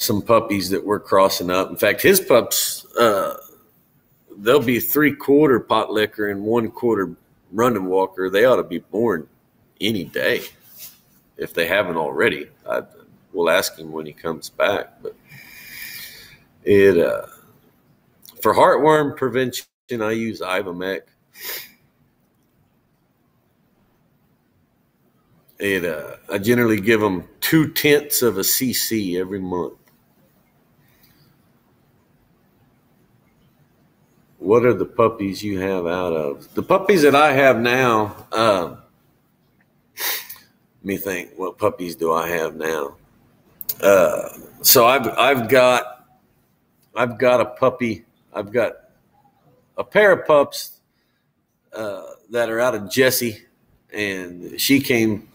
some puppies that we're crossing up. In fact, his pups uh, they'll be three quarter pot licker and one quarter running walker. They ought to be born any day if they haven't already. I, we'll ask him when he comes back, but it uh, for heartworm prevention, I use Ivomec. It uh, I generally give them two tenths of a cc every month. What are the puppies you have out of the puppies that I have now? Um, let me think. What puppies do I have now? Uh, so I've I've got I've got a puppy. I've got a pair of pups uh, that are out of Jesse, and she came.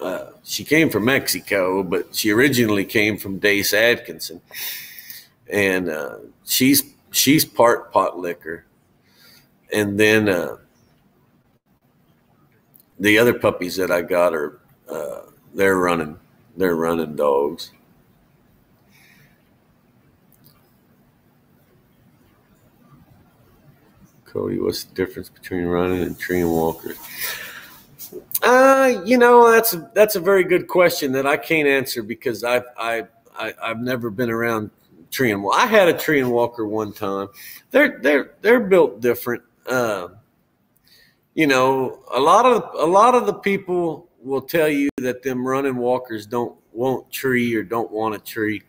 Uh, she came from Mexico, but she originally came from Dace Atkinson, and uh, she's she's part pot licker, and then uh, the other puppies that I got are uh, they're running they're running dogs. Cody, what's the difference between running and tree and walkers? Uh, you know, that's a, that's a very good question that I can't answer because I've I, I I've never been around tree and I had a tree and walker one time. They're they're they're built different. Uh, you know, a lot of a lot of the people will tell you that them running walkers don't want tree or don't want a tree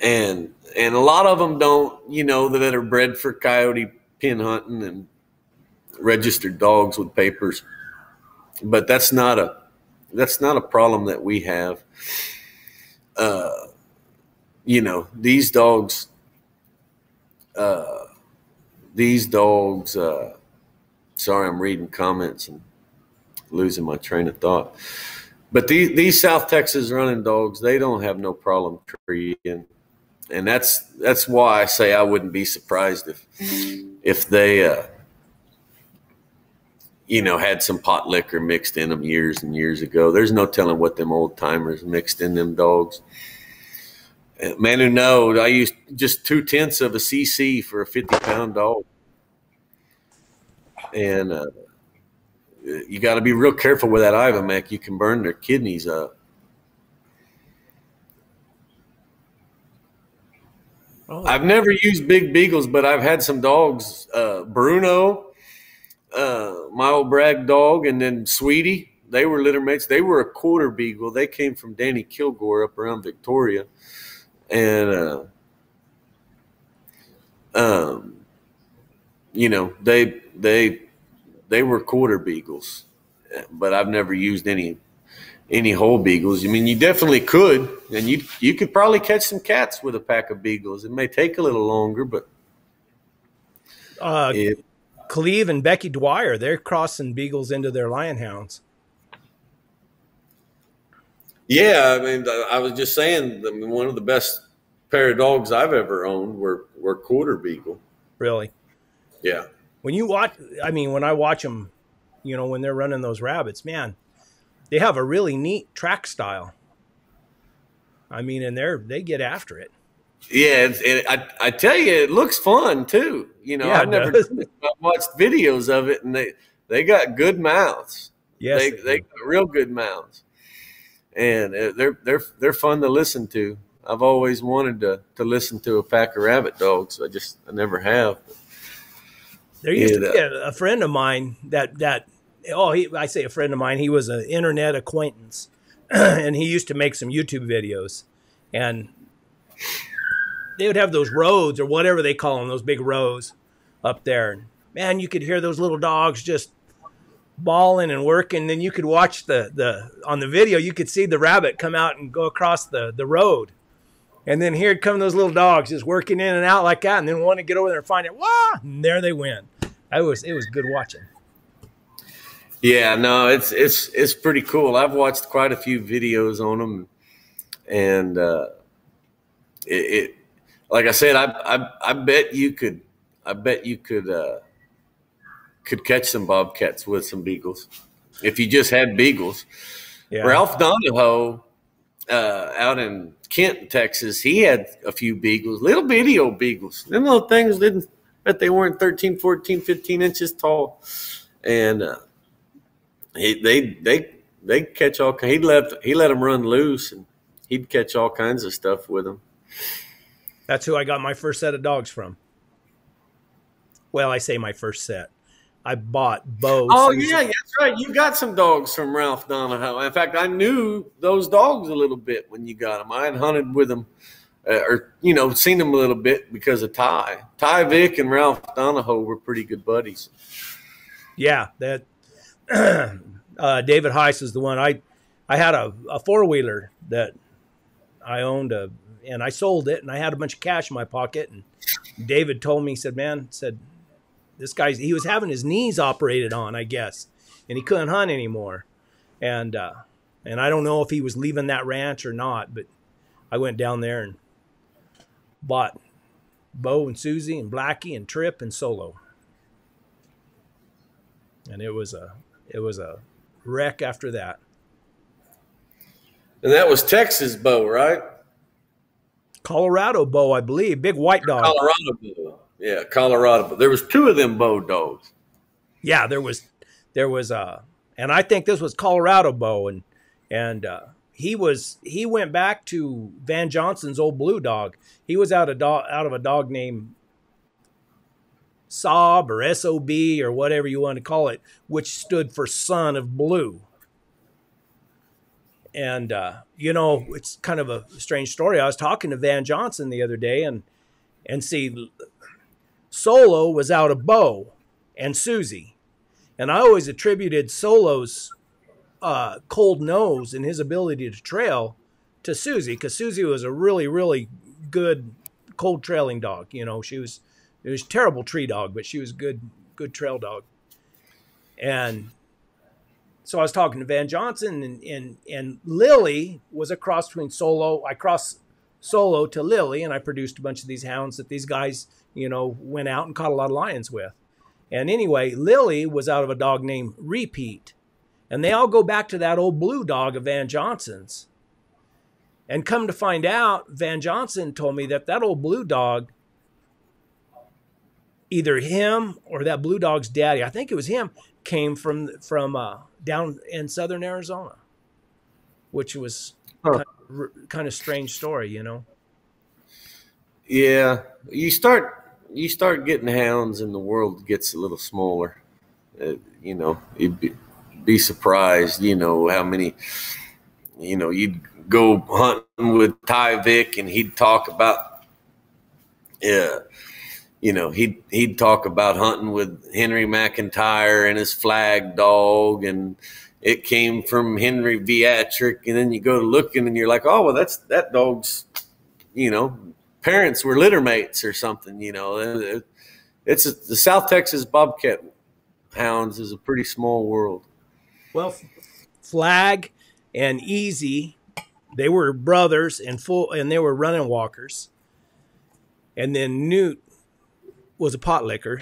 and and a lot of them don't, you know, that are bred for coyote pin hunting and registered dogs with papers. But that's not a that's not a problem that we have. Uh, you know, these dogs. Uh, these dogs. Uh, sorry, I'm reading comments and losing my train of thought. But these these South Texas running dogs, they don't have no problem treeing and that's that's why I say I wouldn't be surprised if if they uh, you know had some pot licker mixed in them years and years ago. There's no telling what them old timers mixed in them dogs. Man who knows, I used just two tenths of a cc for a 50 pound dog, and uh, you got to be real careful with that Ivomec. You can burn their kidneys up. Oh. I've never used big beagles, but I've had some dogs. Uh, Bruno, uh, my old brag dog, and then Sweetie. They were litter mates. They were a quarter beagle. They came from Danny Kilgore up around Victoria, and uh, um, you know they they they were quarter beagles, but I've never used any any whole beagles. I mean, you definitely could, and you you could probably catch some cats with a pack of beagles. It may take a little longer, but uh, it, Cleve and Becky Dwyer, they're crossing beagles into their lion hounds. Yeah, I mean, I was just saying, I mean, one of the best pair of dogs I've ever owned were were quarter beagle. Really? Yeah. When you watch, I mean, when I watch them, you know, when they're running those rabbits, man, they have a really neat track style. I mean, and they're they get after it. Yeah, it's, it, I I tell you, it looks fun too. You know, yeah, I never watched videos of it, and they they got good mouths. Yes, they they got real good mouths, and uh, they're they're they're fun to listen to. I've always wanted to to listen to a pack of rabbit dogs. I just I never have. There used to be a, a friend of mine that that oh, he, I say a friend of mine. He was an internet acquaintance, and he used to make some YouTube videos, and they would have those roads or whatever they call them, those big rows up there. And man, you could hear those little dogs just bawling and working. Then you could watch the the on the video, you could see the rabbit come out and go across the the road. And then here come those little dogs just working in and out like that, and then want to get over there and find it. Wah! And there they went. I was it was good watching. Yeah, no, it's it's it's pretty cool. I've watched quite a few videos on them, and uh, it, it like I said, I, I I bet you could I bet you could uh, could catch some bobcats with some beagles if you just had beagles. Yeah. Ralph Donahoe uh, out in Kent, Texas, he had a few beagles, little bitty old beagles. Them little things didn't bet they weren't 13, 14, 15 inches tall. And uh, he, they they they catch all he let he let them run loose and he'd catch all kinds of stuff with them. That's who I got my first set of dogs from. Well, I say my first set. I bought both. Oh yeah, that's right. You got some dogs from Ralph Donahoe. In fact, I knew those dogs a little bit when you got them. I had hunted with them, uh, or you know, seen them a little bit because of Ty. Ty Vick and Ralph Donahoe were pretty good buddies. Yeah, that uh, David Heiss is the one. I I had a, a four wheeler that I owned a, and I sold it, and I had a bunch of cash in my pocket. And David told me, he said, "Man, said this guy's he was having his knees operated on, I guess, and he couldn't hunt anymore." And uh, and I don't know if he was leaving that ranch or not, but I went down there and bought Bo and Susie and Blackie and Trip and Solo. And it was a it was a wreck after that. And that was Texas Bo, right? Colorado Bo, I believe. Big white dog. Colorado Bo. Yeah, Colorado. There was two of them Bo dogs. Yeah, there was there was uh and I think this was Colorado Bo, and and uh he was he went back to Van Johnson's old blue dog. He was out of dog out of a dog named Sob or SOB or whatever you want to call it, which stood for Son of Blue. And, uh, you know, it's kind of a strange story. I was talking to Van Johnson the other day, and, and see, Solo was out of Bo and Susie. And I always attributed Solo's uh, cold nose and his ability to trail to Susie because Susie was a really, really good cold trailing dog. You know, she was it was terrible tree dog, but she was good good trail dog. And so I was talking to Van Johnson and and, and Lily was a cross between Solo. I crossed Solo to Lily, and I produced a bunch of these hounds that these guys, you know, went out and caught a lot of lions with. And anyway, Lily was out of a dog named Repeat. And they all go back to that old blue dog of Van Johnson's. And come to find out, Van Johnson told me that that old blue dog either him or that blue dog's daddy, I think it was him, came from from uh, down in southern Arizona, which was huh. kind, of, kind of strange story, you know. Yeah, you start you start getting hounds, and the world gets a little smaller. Uh, you know, you'd be, be surprised. You know how many. You know, you'd go hunting with Ty Vick, and he'd talk about. Yeah you know, he'd he'd talk about hunting with Henry McIntyre and his flag dog, and it came from Henry Viatric. And then you go to looking, and you're like, oh, well, that's that dog's, you know, parents were litter mates or something. You know, it's a, the South Texas Bobcat hounds is a pretty small world. Well, Flag and Easy, they were brothers and full, and they were running walkers. And then Newt was a pot licker,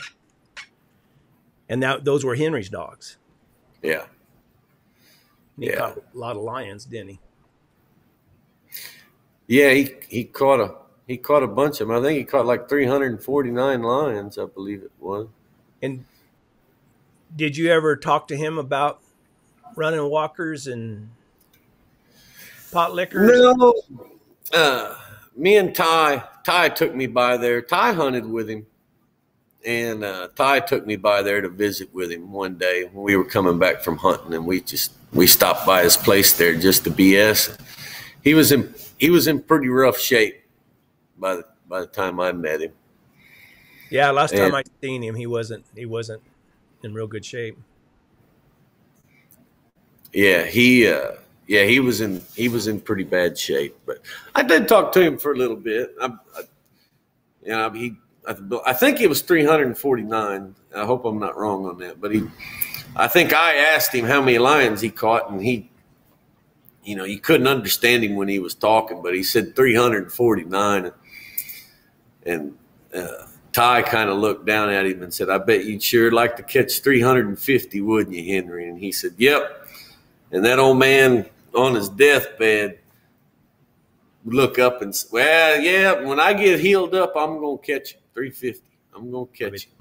and that those were Henry's dogs. Yeah. he yeah. caught a lot of lions, didn't he? Yeah, he he caught a he caught a bunch of them. I think he caught like 349 lions, I believe it was. And did you ever talk to him about running walkers and pot lickers? No. Uh, me and Ty, Ty took me by there. Ty hunted with him and uh, Ty took me by there to visit with him one day when we were coming back from hunting, and we just we stopped by his place there just to BS. He was in he was in pretty rough shape by the by the time I met him. Yeah, last and, time I seen him, he wasn't he wasn't in real good shape. Yeah, he uh, yeah he was in he was in pretty bad shape. But I did talk to him for a little bit. I, I, you know, he I, think it was 349. I hope I'm not wrong on that, but he, I think I asked him how many lions he caught, and he, you know, you couldn't understand him when he was talking, but he said 349, and uh, Ty kind of looked down at him and said, "I bet you'd sure like to catch 350, wouldn't you, Henry?" And he said, "Yep." And that old man on his deathbed look up and say, well, yeah, when I get healed up, I'm gonna catch him. 350. I'm gonna catch him.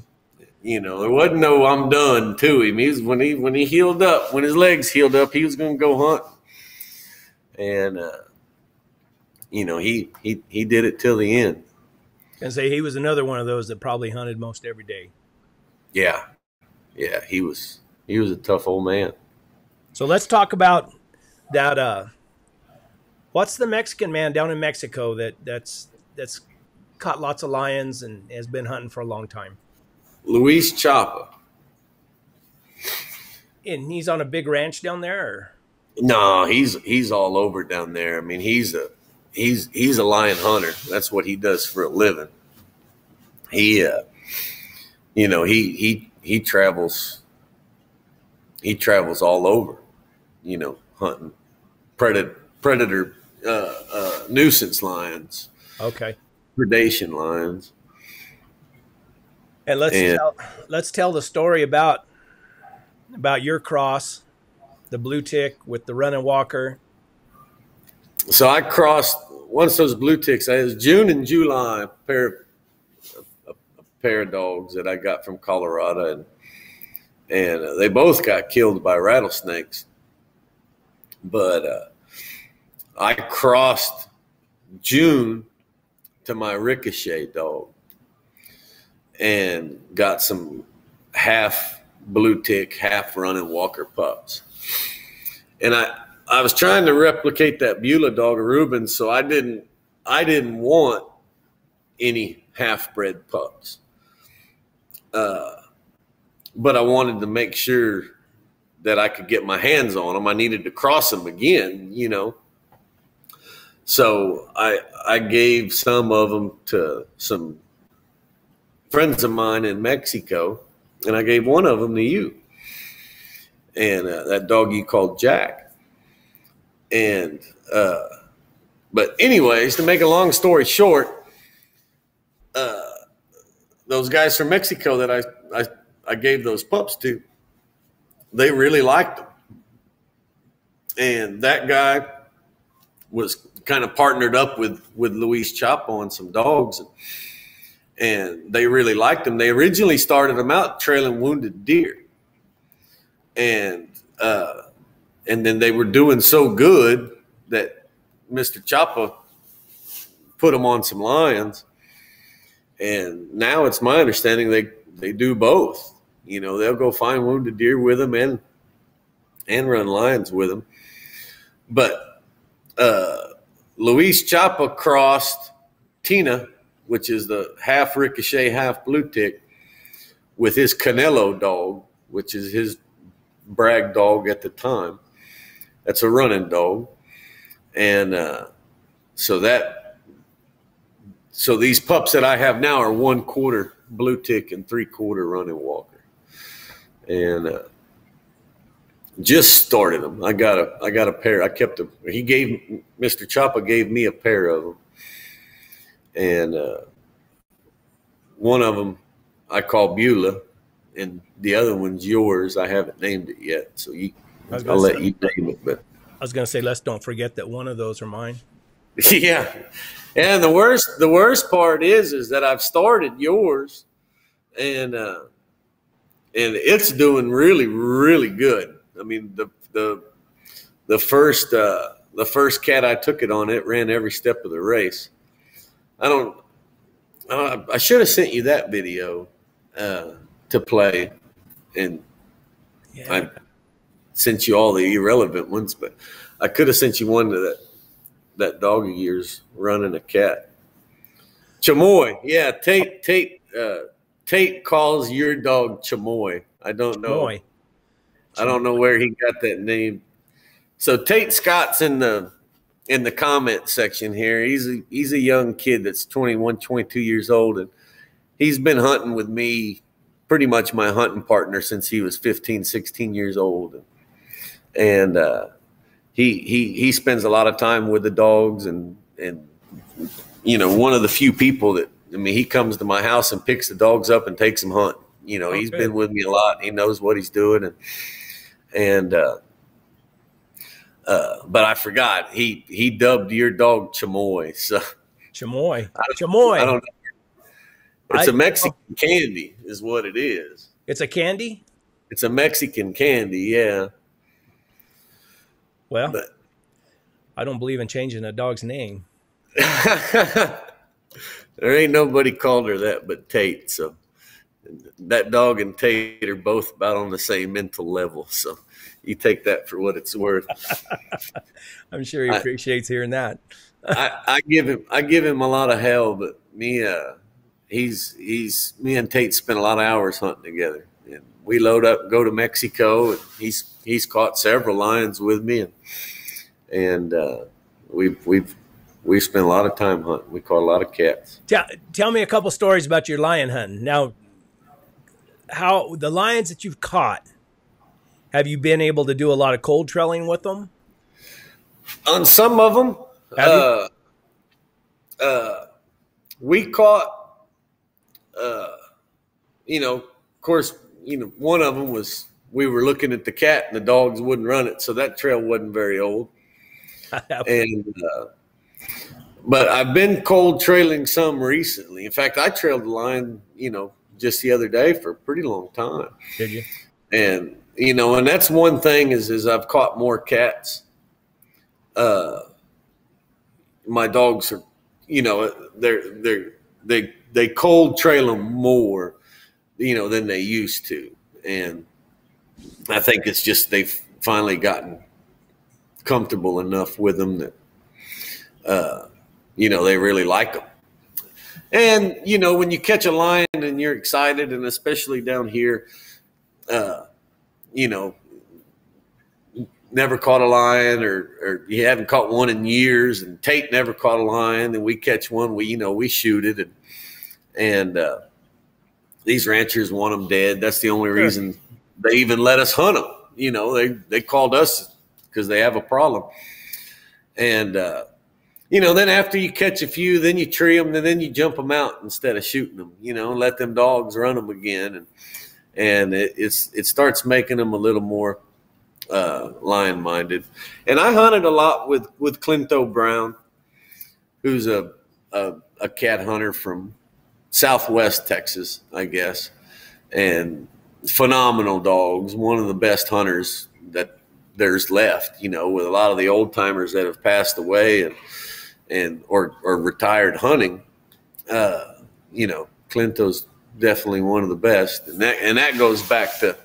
You know, there wasn't no I'm done to him. He's when he when he healed up, when his legs healed up, he was gonna go hunt. And uh, you know, he he he did it till the end. And say he was another one of those that probably hunted most every day. Yeah. Yeah, he was he was a tough old man. So let's talk about that uh what's the Mexican man down in Mexico that that's that's caught lots of lions and has been hunting for a long time. Luis Chapa. And he's on a big ranch down there. Or? No, he's he's all over down there. I mean, he's a he's he's a lion hunter. That's what he does for a living. He, uh, you know, he he he travels. He travels all over, you know, hunting predator predator uh, uh, nuisance lions. Okay predation lines. And let's and, tell, let's tell the story about about your cross, the blue tick with the running walker. So I crossed once those blue ticks. I was June and July a pair of a, a pair of dogs that I got from Colorado, and and uh, they both got killed by rattlesnakes. But uh, I crossed June to my ricochet dog and got some half blue tick, half running Walker pups. And I, I was trying to replicate that Beulah dog of Ruben, so I didn't, I didn't want any half bred pups. Uh, but I wanted to make sure that I could get my hands on them. I needed to cross them again, you know. So I I gave some of them to some friends of mine in Mexico, and I gave one of them to you. And uh, that dog you called Jack. And uh, but anyways, to make a long story short, uh, those guys from Mexico that I, I I gave those pups to, they really liked them. And that guy was kind of partnered up with with Luis Chapa on some dogs, and, and they really liked them. They originally started them out trailing wounded deer, and uh, and then they were doing so good that Mister Chapa put them on some lions, and now it's my understanding they they do both. You know, they'll go find wounded deer with them and and run lions with them, but. Uh, Luis Chapa crossed Tina, which is the half ricochet, half blue tick, with his Canelo dog, which is his brag dog at the time. That's a running dog. And uh, so that, so these pups that I have now are one quarter blue tick and three quarter running walker. And uh, just started them. I got a I got a pair. I kept them. He gave Mr. Chapa gave me a pair of them, and uh, one of them I call Beulah, and the other one's yours. I haven't named it yet, so you, I'll let you name it. But I was going to say, let's don't forget that one of those are mine. yeah, and the worst the worst part is is that I've started yours, and uh, and it's doing really really good I mean, the the the first uh, the first cat I took it on, it ran every step of the race. I don't. I, I should have sent you that video. uh, to play, and Yeah. I sent you all the irrelevant ones, but I could have sent you one to that that dog of yours running a cat. Chamoy, yeah, Tate Tate uh, Tate calls your dog Chamoy. I don't know. Boy. I don't know where he got that name. So Tate Scott's in the in the comment section here. He's a he's a young kid that's 21, 22 years old and he's been hunting with me pretty much my hunting partner since he was 15, 16 years old. And uh, he he he spends a lot of time with the dogs and and you know, one of the few people that I mean, he comes to my house and picks the dogs up and takes them hunting. You know, he's Okay. been with me a lot. He knows what he's doing and and uh, uh, but I forgot he he dubbed your dog Chamoy. So Chamoy. Chamoy. I don't know. It's I- a Mexican candy, is what it is. It's a candy? It's a Mexican candy, yeah. Well, But I don't believe in changing a dog's name. there ain't nobody called her that but Tate. So that dog and Tate are both about on the same mental level. So you take that for what it's worth. I'm sure he I- appreciates hearing that. I, I give him I give him a lot of hell, but me uh he's he's me and Tate spent a lot of hours hunting together. We load up, and go to Mexico, and he's he's caught several lions with me, and and uh, we've we've we spent a lot of time hunting. We caught a lot of cats. Tell, tell me a couple stories about your lion hunting. Now, how the lions that you've caught, have you been able to do a lot of cold trailing with them? On some of them, uh, uh, we caught, uh, you know, of course, you know, one of them was we were looking at the cat and the dogs wouldn't run it, so that trail wasn't very old. And uh, but I've been cold trailing some recently. In fact, I trailed the line, you know, just the other day for a pretty long time Did you? and you know and that's one thing is is i've caught more cats uh my dogs are you know they're they're they they cold trail them more you know than they used to. And i think it's just they've finally gotten comfortable enough with them that uh you know they really like them. And you know when you catch a lion and you're excited and especially down here uh, you know, never caught a lion or, or you haven't caught one in years and Tate never caught a lion and we catch one, we, you know, we shoot it and, and, uh, these ranchers want them dead. That's the only Sure. reason they even let us hunt them. You know, they, they called us because they have a problem. And, uh, you know, then after you catch a few, then you tree them, and then you jump them out instead of shooting them. You know, let them dogs run them again, and and it, it's it starts making them a little more uh, lion minded. And I hunted a lot with with Clinto Brown, who's a, a a cat hunter from Southwest Texas, I guess, and phenomenal dogs. One of the best hunters that there's left. You know, with a lot of the old timers that have passed away and and or or retired hunting. Uh, you know, Clinto's definitely one of the best, and that and that goes back to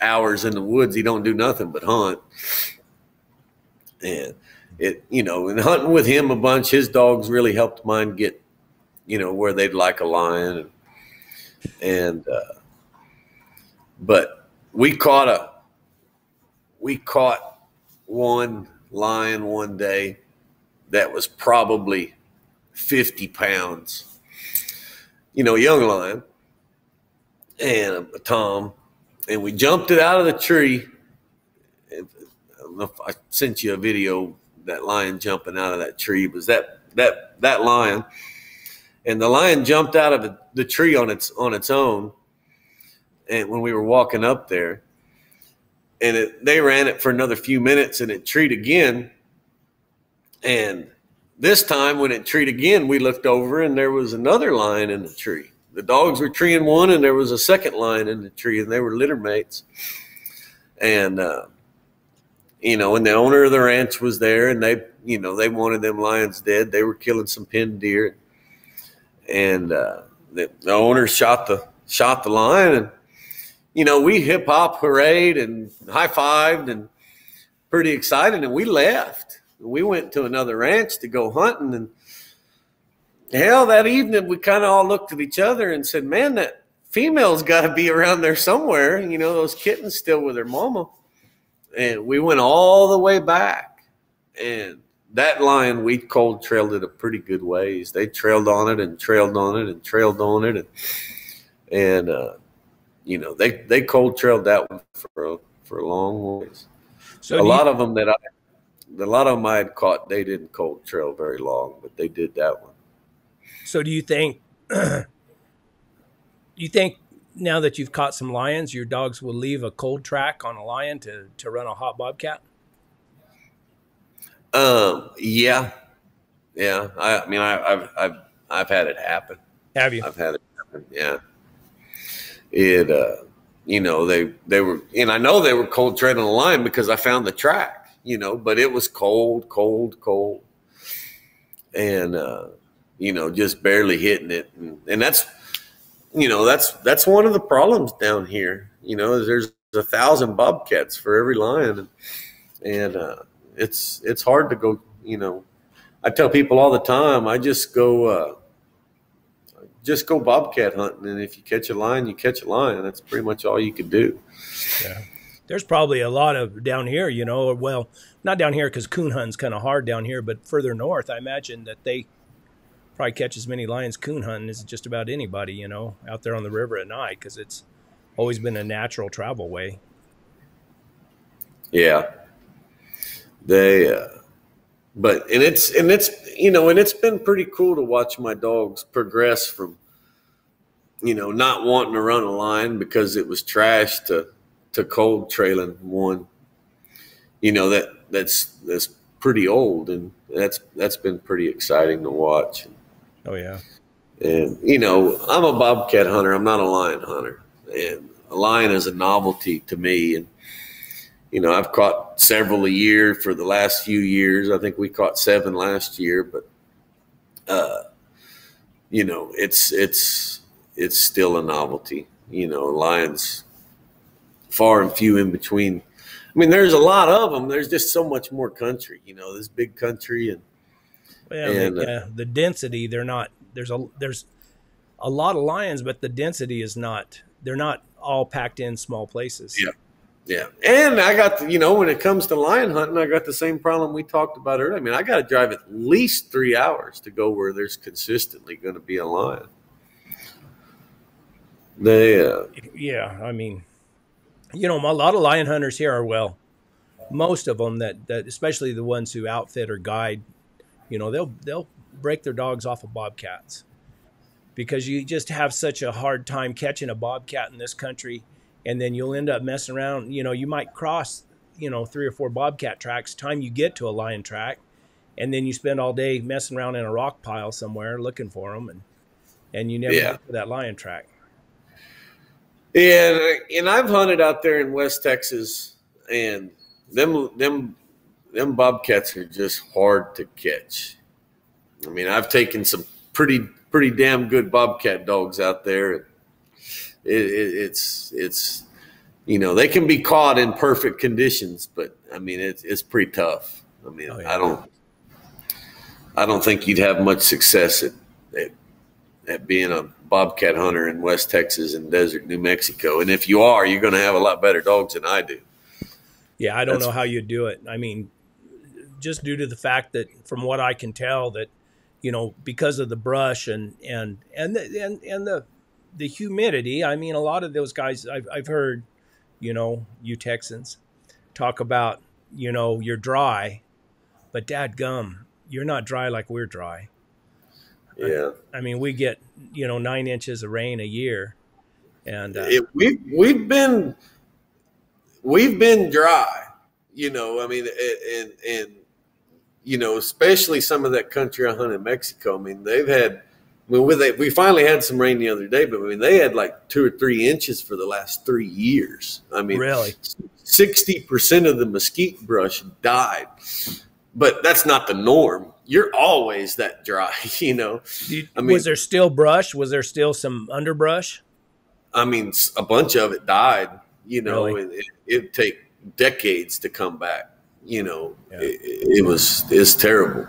hours in the woods. He don't do nothing but hunt, and it you know, and hunting with him a bunch. His dogs really helped mine get, you know, where they'd like a lion, and and uh, but we caught a we caught one lion one day that was probably 50 pounds. You know, young lion and a tom. And we jumped it out of the tree. I sent you a video that lion jumping out of that tree. Was that that that lion. And the lion jumped out of the, tree on its on its own. And when we were walking up there, and it, they ran it for another few minutes and it treed again. And this time when it treed again we looked over and there was another lion in the tree. The dogs were treeing one and there was a second lion in the tree and they were litter mates. And uh, you know and the owner of the ranch was there and they you know they wanted them lions dead. They were killing some pinned deer and uh, the, the owner shot the shot the lion, and you know we hip hop hooray and high fived and pretty excited, and we left. We went to another ranch to go hunting, and hell, that evening we kind of all looked at each other and said, "Man, that female's got to be around there somewhere." You know, those kittens still with their mama, and we went all the way back, and that lion we cold trailed it a pretty good ways. They trailed on it and trailed on it and trailed on it, and and uh, you know they they cold trailed that one for a, for a long ways. So a lot of them that I, a lot of them I had caught, they didn't cold trail very long, but they did that one. So do you think? do you think now that you've caught some lions, your dogs will leave a cold track on a lion to to run a hot bobcat? Um. Yeah. Yeah. I, I mean, I, have I've I've had it happen. Have you? I've had it happen. Yeah. It. uh You know, they they were, and I know they were cold treading the line because I found the track. You know, but it was cold, cold, cold, and uh, you know, just barely hitting it, and, and that's you know that's that's one of the problems down here. You know, there's a thousand bobcats for every lion, and, and uh, it's it's hard to go. You know, I tell people all the time, I just go uh, just go bobcat hunting, and if you catch a lion, you catch a lion. That's pretty much all you can do. Yeah, there's probably a lot of down here. You know, well, not down here because coon hunting's kind of hard down here, but further north, I imagine that they probably catch as many lions coon hunting as just about anybody. You know, out there on the river at night because it's always been a natural travel way. Yeah, they, uh, but and it's and it's you know and it's been pretty cool to watch my dogs progress from, you know, not wanting to run a line because it was trash to to cold trailing one. You know that that's that's pretty old and that's that's been pretty exciting to watch. Oh yeah. And you know, I'm a bobcat hunter. I'm not a lion hunter, and a lion is a novelty to me. And you know, I've caught several a year for the last few years. I think we caught seven last year, but uh, you know, it's it's it's still a novelty. You know, lions far and few in between. I mean, there's a lot of them. There's just so much more country. You know, this big country and well, and, uh, the density. They're not. There's a there's a lot of lions, but the density is not. They're not all packed in small places. Yeah. Yeah, and I got the, you know when it comes to lion hunting, I got the same problem we talked about earlier. I mean, I got to drive at least three hours to go where there's consistently going to be a lion. They, uh, yeah, I mean, you know, a lot of lion hunters here are well, most of them that that especially the ones who outfit or guide, you know, they'll they'll break their dogs off of bobcats because you just have such a hard time catching a bobcat in this country and then you'll end up messing around. You know, you might cross, you know, three or four bobcat tracks. Time you get to a lion track, and then you spend all day messing around in a rock pile somewhere looking for them, and and you never yeah. get to that lion track. Yeah, and I've hunted out there in West Texas, and them them them bobcats are just hard to catch. I mean, I've taken some pretty pretty damn good bobcat dogs out there it, it, it's it's you know they can be caught in perfect conditions, but I mean it's it's pretty tough. I mean oh, yeah. I don't I don't think you'd have much success at, at at being a bobcat hunter in West Texas and desert New Mexico. And if you are, you're going to have a lot better dogs than I do. Yeah, I don't That's, know how you do it. I mean, just due to the fact that, from what I can tell, that you know, because of the brush and and and the, and and the the humidity. I mean, a lot of those guys I've, I've heard, you know, you Texans talk about, you know, you're dry, but dad gum, you're not dry like we're dry. Yeah. I, I mean, we get, you know, nine inches of rain a year. And uh, it, we, we've been, we've been dry, you know, I mean, and, and, you know, especially some of that country I hunt in Mexico. I mean, they've had, Mean, with it, we finally had some rain the other day, but I mean, they had like two or three inches for the last three years. I mean, really, sixty percent of the mesquite brush died, but that's not the norm. You're always that dry, you know. I mean, was there still brush? Was there still some underbrush? I mean, a bunch of it died. You know, Really? it, it take decades to come back. You know, Yeah. it, it was it's terrible.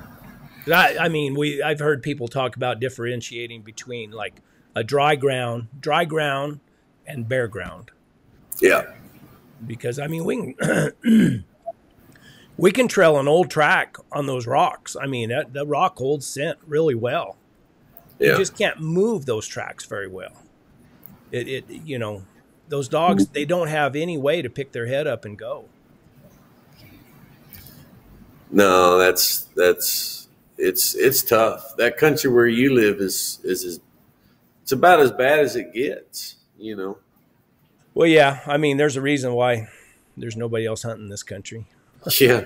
I, I mean, we I've heard people talk about differentiating between like a dry ground, dry ground, and bare ground. Yeah, Because I mean, we can we can trail an old track on those rocks. I mean, that, the rock holds scent really well. yeah, You just can't move those tracks very well. It, it you know, those dogs they don't have any way to pick their head up and go. no, that's that's it's it's tough. That country where you live is is, is it's about as bad as it gets. You know. Well, yeah, I mean, there's a reason why there's nobody else hunting this country. Yeah.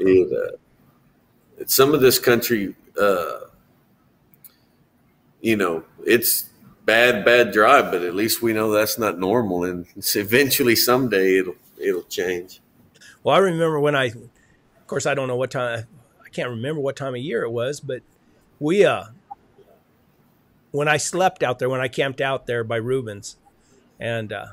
It, uh, some of this country, uh, you know, it's bad, bad drive, but at least we know that's not normal, and it's eventually someday it'll it'll change. Well, I remember when I, of course, I don't know what time, I can't remember what time of year it was, but we, uh, when I slept out there, when I camped out there by Rubens, and, uh,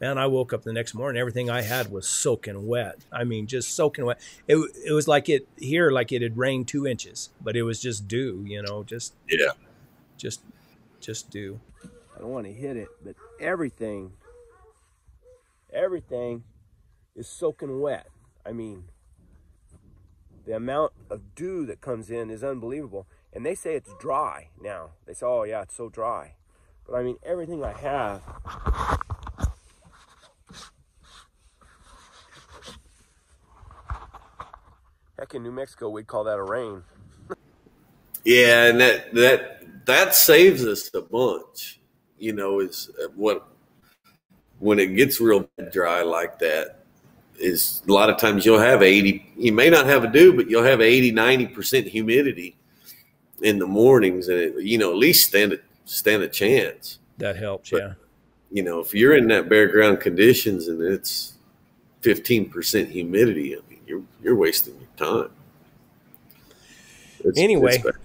man, I woke up the next morning, everything I had was soaking wet. I mean, just soaking wet. It, it was like it here, like it had rained two inches, but it was just dew, you know, just, Yeah, just, just dew. I don't want to hit it, but everything, everything is soaking wet. I mean, the amount of dew that comes in is unbelievable. And they say it's dry now. They say, oh, yeah, it's so dry. But I mean, everything I have. Heck, in New Mexico, we'd call that a rain. yeah, and that that that saves us a bunch. You know, is what when it gets real dry like that is a lot of times you'll have 80 you may not have a dew but you'll have 80 90% humidity in the mornings and it, you know at least stand a stand a chance That helps, But- yeah. you know if you're in that bare ground conditions and it's 15% humidity I mean, you're you're wasting your time It's- Anyway. it's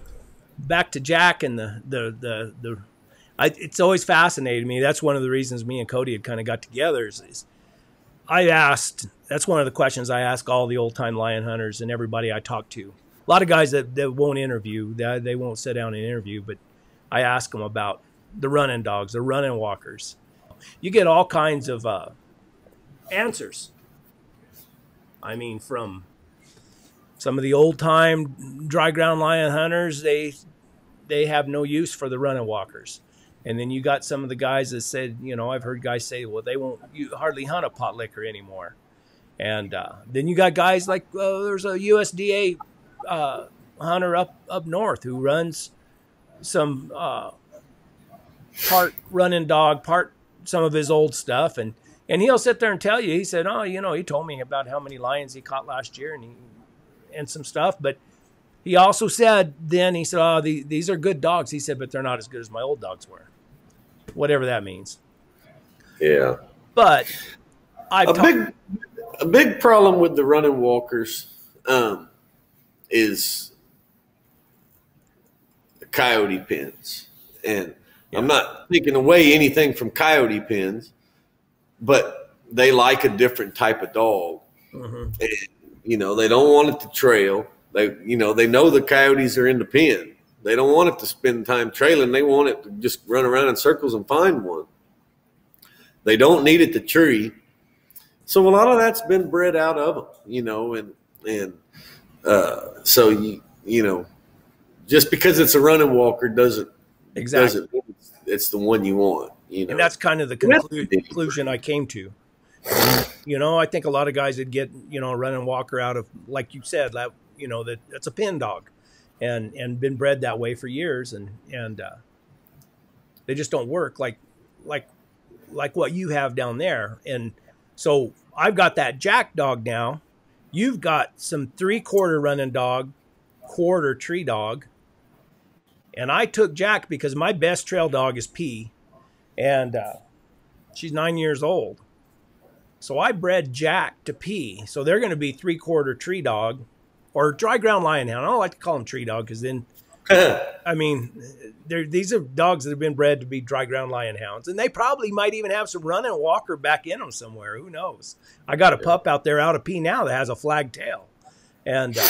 back to Jack and the the the the. I, it's always fascinated me. That's one of the reasons me and Cody had kind of got together. Is, is I asked. That's one of the questions I ask all the old time lion hunters and everybody I talk to. A lot of guys that, that won't interview, that they won't sit down and interview, but I ask them about the running dogs, the running walkers. You get all kinds of uh, answers. I mean, from some of the old time dry ground lion hunters, they they have no use for the running walkers. And then you got some of the guys that said, you know, I've heard guys say, well, they won't you hardly hunt a pot licker anymore. And uh, then you got guys like uh, there's a USDA uh, hunter up up north who runs some uh, part running dog, part some of his old stuff, and and he'll sit there and tell you. He said, oh, you know, he told me about how many lions he caught last year, and he and some stuff, but he also said then he said, "Oh, the, these are good dogs." He said, "But they're not as good as my old dogs were." Whatever that means. yeah But I've a talked- big a big problem with the running walkers um, is the coyote pins, and I'm not taking away anything from coyote pins, but they like a different type of dog. Mhm. And, you know, they don't want it to trail. They, you know, they know the coyotes are in the pen. They don't want it to spend time trailing. They want it to just run around in circles and find one. They don't need it to tree. So a lot of that's been bred out of them, you know, and and uh, so you you know, just because it's a running walker doesn't exactly, doesn't it's, it's the one you want, you know. and that's kind of the conclu- conclusion I came to. You know, I think a lot of guys would get you know a running walker out of like you said, that you know that that's a pin dog, and and been bred that way for years, and and uh, they just don't work like like like what you have down there. And so I've got that jack dog now. You've got some three quarter running dog, quarter tree dog. And I took Jack because my best trail dog is P, and uh, she's nine years old. So I bred Jack to P. So they're going to be three quarter tree dog or dry ground lion hound. I don't like to call them tree dog because then I mean, these are dogs that have been bred to be dry ground lion hounds, and they probably might even have some running walker back in them somewhere. Who knows? I got a pup out there out of P now that has a flag tail, and uh,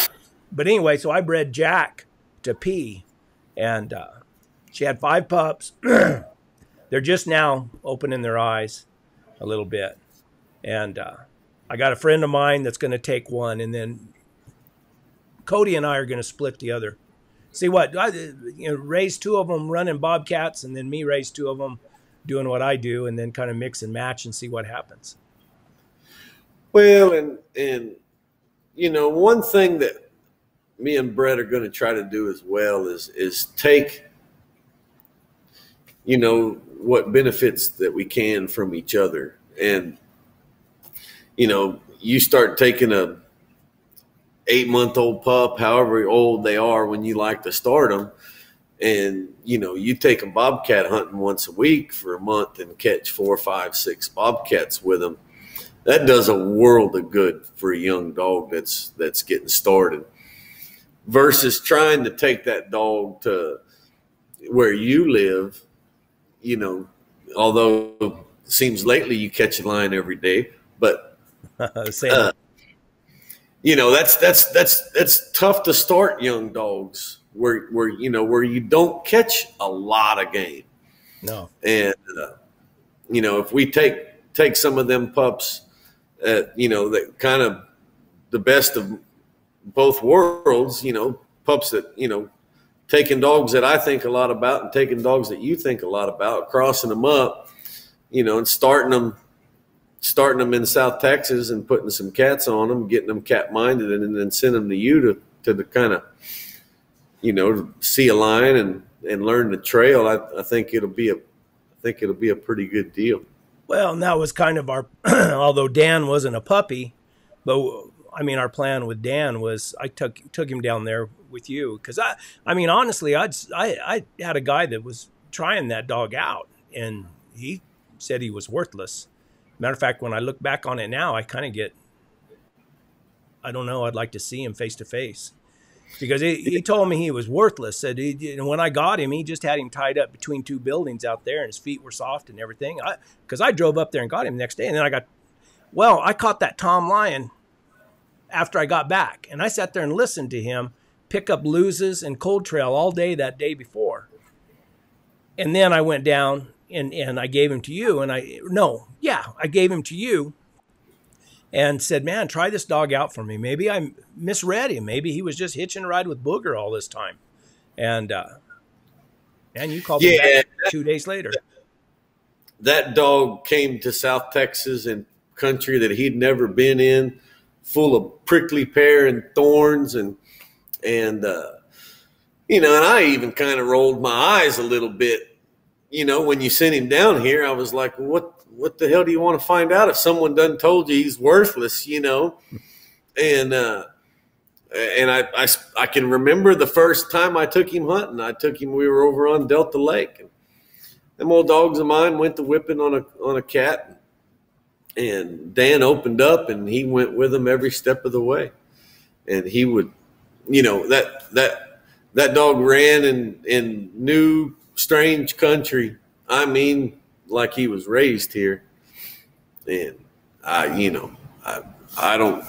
but anyway, so I bred Jack to P, and uh, she had five pups. They're just now opening their eyes a little bit, and uh, I got a friend of mine that's going to take one, and then Cody and I are going to split the other see what I, you know, raise two of them running bobcats, and then me raise two of them doing what I do, and then kind of mix and match and see what happens. Well, and and you know, one thing that me and Brett are going to try to do as well is is take you know what benefits that we can from each other and you know you start taking a eight month old pup, however old they are, when you like to start them. And, you know, you take them bobcat hunting once a week for a month and catch four, five, six bobcats with them. That does a world of good for a young dog that's that's getting started. Versus trying to take that dog to where you live, you know, although it seems lately you catch a lion every day, but uh, you know that's that's that's that's tough to start young dogs where where you know where you don't catch a lot of game. No, and uh, you know if we take take some of them pups, uh, you know that kind of the best of both worlds. You know pups that you know taking dogs that I think a lot about and taking dogs that you think a lot about, crossing them up, you know, and starting them starting them in South Texas and putting some cats on them, getting them cat minded, and then send them to you to to the kind of you know see a line and and learn the trail. I, I think it'll be a I think it'll be a pretty good deal. Well, and that was kind of our although Dan wasn't a puppy, but I mean our plan with Dan was I took took him down there with you because I I mean honestly I'd I I had a guy that was trying that dog out and he said he was worthless Matter of fact, when I look back on it now, I kind of get, I don't know, I'd like to see him face to face because he, he, told me he was worthless. Said he, when I got him, he just had him tied up between two buildings out there, and his feet were soft and everything. Because I, I, drove up there and got him the next day, and then I got, well, I caught that Tom lion after I got back, and I sat there and listened to him pick up loses and cold trail all day that day before, and then I went down and and I gave him to you, and I no, yeah, I gave him to you and said, "Man, try this dog out for me. Maybe I misread him. Maybe he was just hitching a ride with Booger all this time." And uh, and you called yeah, me back two days later. That dog came to South Texas and country that he'd never been in, full of prickly pear and thorns, and and uh, you know, and I even kind of rolled my eyes a little bit you know, when you sent him down here, I was like, what what the hell do you want to find out if someone done told you he's worthless, you know? And uh and I, I, I can remember the first time I took him hunting. I took him. We were over on Delta Lake, and them old dogs of mine went to whipping on a on a cat, and Dan opened up, and he went with them every step of the way, and he would, you know that that that dog ran and and knew strange country. I mean, like he was raised here. And I, you know, I, I don't,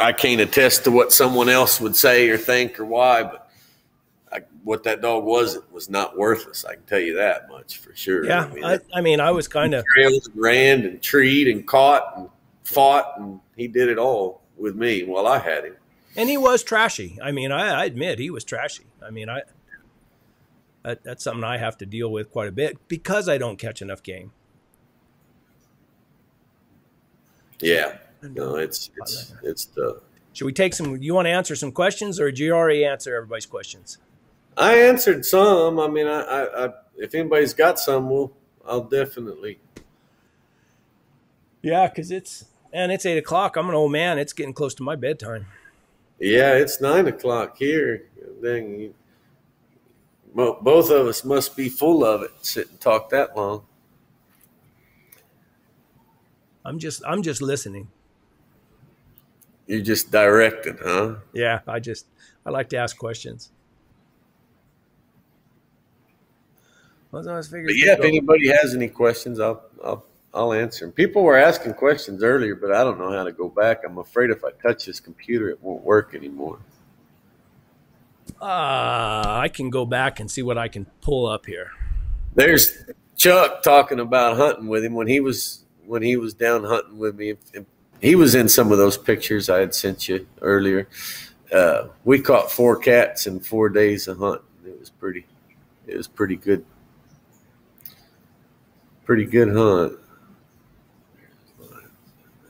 I can't attest to what someone else would say or think or why, but I, what that dog was, it was not worthless. I can tell you that much for sure. Yeah. I mean, I, I, mean, I was kind of trailed and ran and treed and caught and fought, and he did it all with me while I had him. And he was trashy. I mean, I, I admit he was trashy. I mean, I, that's something I have to deal with quite a bit because I don't catch enough game. Yeah, no, it's it's it's the. Should we take some? You want to answer some questions, or did you already answer everybody's questions? I answered some. I mean, I, I, I if anybody's got some, well, I'll definitely. Yeah, because it's and it's eight o'clock. I'm an old man. It's getting close to my bedtime. Yeah, it's nine o'clock here. Dang, both of us must be full of it. Sit and talk that long. I'm just I'm just listening. You're just directing, huh? Yeah, I just I like to ask questions. Well, I was figuring yeah, if anybody has any questions, I'll I'll I'll answer them. People were asking questions earlier, but I don't know how to go back. I'm afraid if I touch this computer, it won't work anymore. Uh, I can go back and see what I can pull up here. There's Chuck talking about hunting with him when he was when he was down hunting with me. He was in some of those pictures I had sent you earlier. Uh, we caught four cats in four days of hunting. It was pretty. It was pretty good. Pretty good hunt.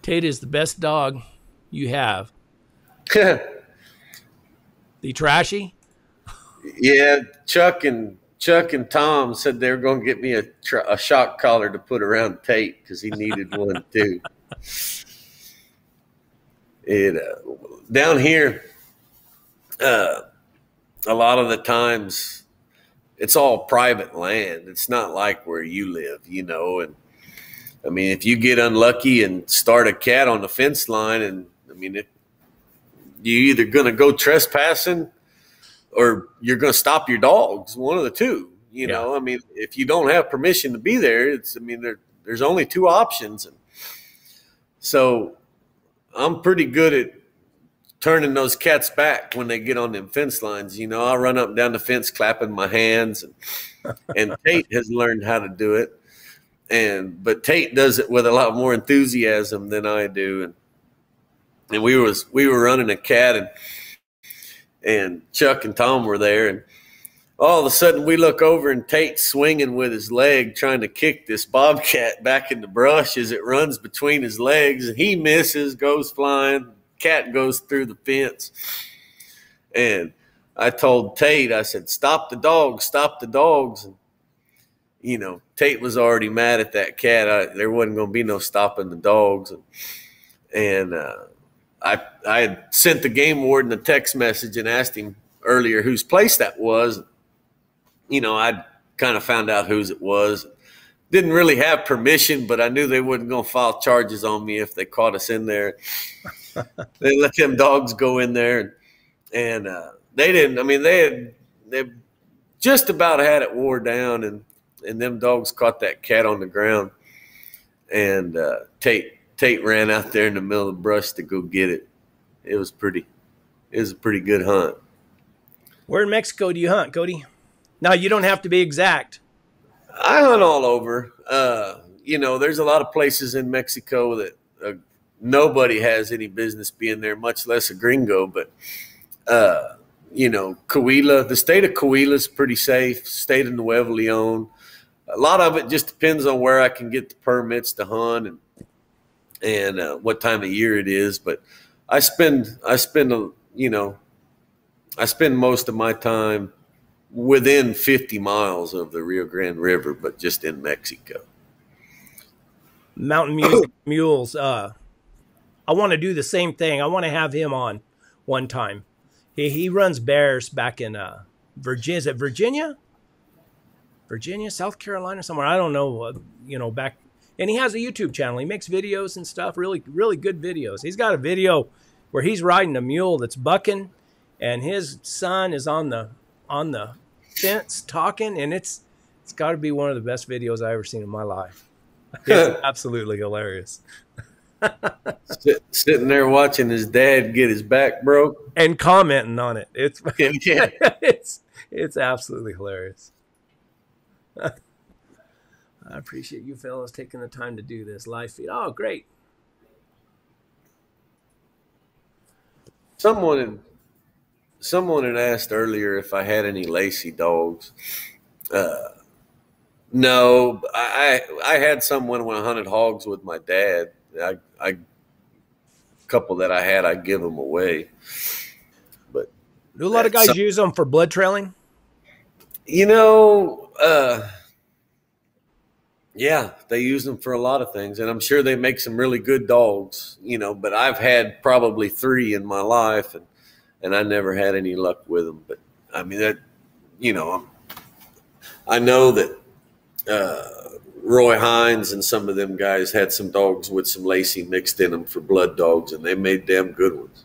Tate is the best dog you have. the trashy. Yeah, Chuck and Chuck and Tom said they were going to get me a, a shock collar to put around Tate because he needed one too. It uh, down here, uh, a lot of the times, it's all private land. It's not like where you live, you know. And I mean, if you get unlucky and start a cat on the fence line, and I mean, it, you either going to go trespassing or you're going to stop your dogs. One of the two. You yeah. know, I mean, if you don't have permission to be there, it's. I mean, there there's only two options, and so I'm pretty good at turning those cats back when they get on them fence lines. You know, I run up and down the fence clapping my hands, and and Tate has learned how to do it, and but Tate does it with a lot more enthusiasm than I do, and and we was we were running a cat and and Chuck and Tom were there, and all of a sudden we look over and Tate's swinging with his leg, trying to kick this bobcat back in the brush as it runs between his legs, and he misses, goes flying. Cat goes through the fence, and I told Tate, I said, "Stop the dogs! Stop the dogs!" And you know, Tate was already mad at that cat. I, there wasn't going to be no stopping the dogs, and, and uh, I I had sent the game warden a text message and asked him earlier whose place that was. You know, I kind of found out whose it was. Didn't really have permission, but I knew they wasn't going to file charges on me if they caught us in there. they let them dogs go in there, and, and uh, they didn't. I mean, they had they just about had it wore down, and and them dogs caught that cat on the ground, and uh, Tate Tate ran out there in the middle of the brush to go get it. It was pretty. It was a pretty good hunt. Where in Mexico do you hunt, Cody? Now you don't have to be exact. I hunt all over. Uh, you know, there's a lot of places in Mexico that uh, nobody has any business being there, much less a gringo. But uh, you know, Coahuila, the state of Coahuila is pretty safe. State of Nuevo Leon. A lot of it just depends on where I can get the permits to hunt and and uh, what time of year it is. But I spend I spend a you know I spend most of my time within 50 miles of the Rio Grande River, but just in Mexico. Mountain music mules. Uh, I want to do the same thing. I want to have him on one time. He he runs bears back in uh, Virginia. Is it Virginia? Virginia, South Carolina, somewhere. I don't know. Uh, you know, back and he has a YouTube channel. He makes videos and stuff, really, really good videos. He's got a video where he's riding a mule that's bucking, and his son is on the on the fence talking, and it's it's got to be one of the best videos I ever seen in my life. It's absolutely hilarious. Sit, sitting there watching his dad get his back broke and commenting on it. It's yeah. it's it's absolutely hilarious. I appreciate you fellas taking the time to do this live feed. Oh, great. Someone had, someone had asked earlier if I had any Lacy dogs. Uh, no, I I had someone when I hunted hogs with my dad. I I couple that I had, I give them away. But do a lot of guys some, use them for blood trailing? You know, uh, yeah, they use them for a lot of things, and I'm sure they make some really good dogs. You know, but I've had probably three in my life, and and I never had any luck with them. But I mean that, you know, I'm, I know that uh, Roy Hines and some of them guys had some dogs with some Lacy mixed in them for blood dogs, and they made damn good ones.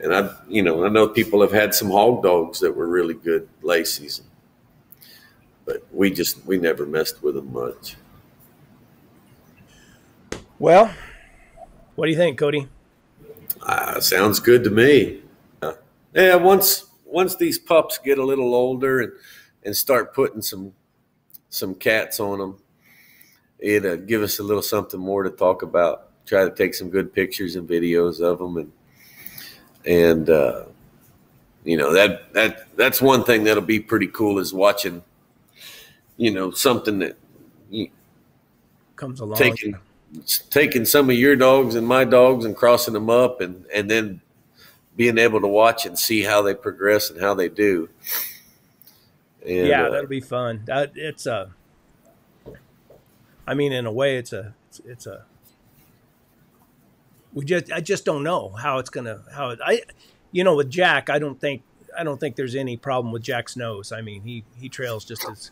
And I, you know, I know people have had some hog dogs that were really good Lacy's. But we just we never messed with them much. Well, what do you think, Cody? Uh, sounds good to me. Uh, yeah, once once these pups get a little older and and start putting some some cats on them, it uh, give us a little something more to talk about. Try to take some good pictures and videos of them, and and uh, you know that that that's one thing that'll be pretty cool is watching, you know, something that you, comes along taking taking some of your dogs and my dogs and crossing them up, and and then being able to watch and see how they progress and how they do. And, yeah, uh, that'll be fun. That it's a. I mean, in a way, it's a it's, it's a we just I just don't know how it's gonna how it, I you know with Jack I don't think I don't think there's any problem with Jack's nose. I mean he he trails just as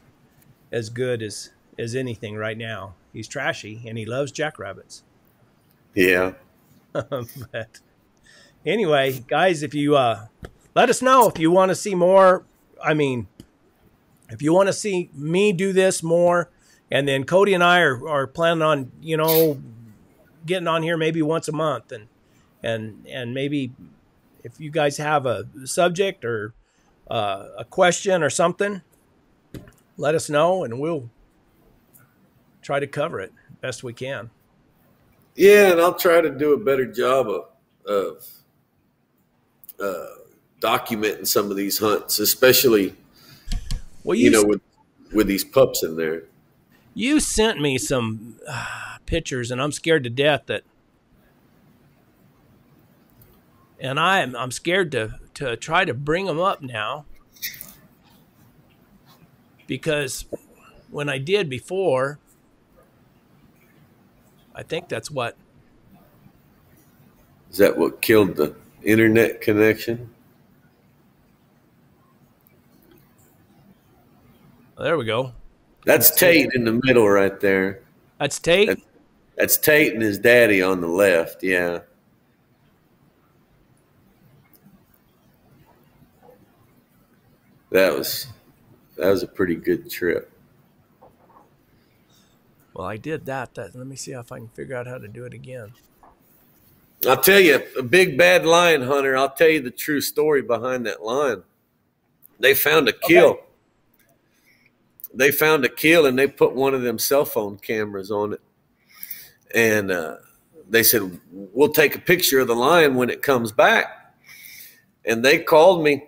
as good as as anything right now. He's trashy and he loves jackrabbits. Yeah. but anyway, guys, if you uh let us know if you want to see more. I mean, if you want to see me do this more, and then Cody and I are, are planning on, you know, getting on here maybe once a month and and and maybe if you guys have a subject or uh, a question or something, let us know and we'll try to cover it best we can. Yeah, and I'll try to do a better job of, of uh, documenting some of these hunts, especially well, you, you know with with these pups in there. You sent me some. Uh, pictures, and I'm scared to death that. And I'm I'm scared to to try to bring them up now because when I did before, I think that's what. Is that what killed the internet connection? There we go. That's Tate in the middle right there. That's Tate? That's, that's Tate and his daddy on the left. Yeah. That was that was a pretty good trip. Well, I did that. That let me see if I can figure out how to do it again. I'll tell you, a big bad lion hunter. I'll tell you the true story behind that lion. They found a kill. Okay. They found a kill, and they put one of them cell phone cameras on it and uh, they said we'll take a picture of the lion when it comes back and they called me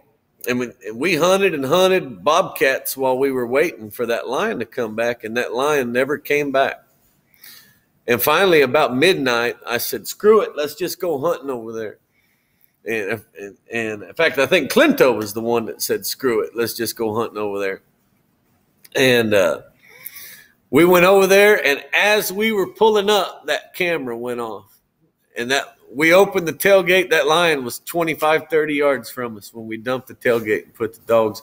and we, and we, hunted and hunted bobcats while we were waiting for that lion to come back and that lion never came back and finally about midnight i said screw it let's just go hunting over there and, and, and in fact i think clinto was the one that said screw it let's just go hunting over there and uh, we went over there, and as we were pulling up, that camera went off. And that we opened the tailgate. That lion was 25, 30 yards from us when we dumped the tailgate and put the dogs.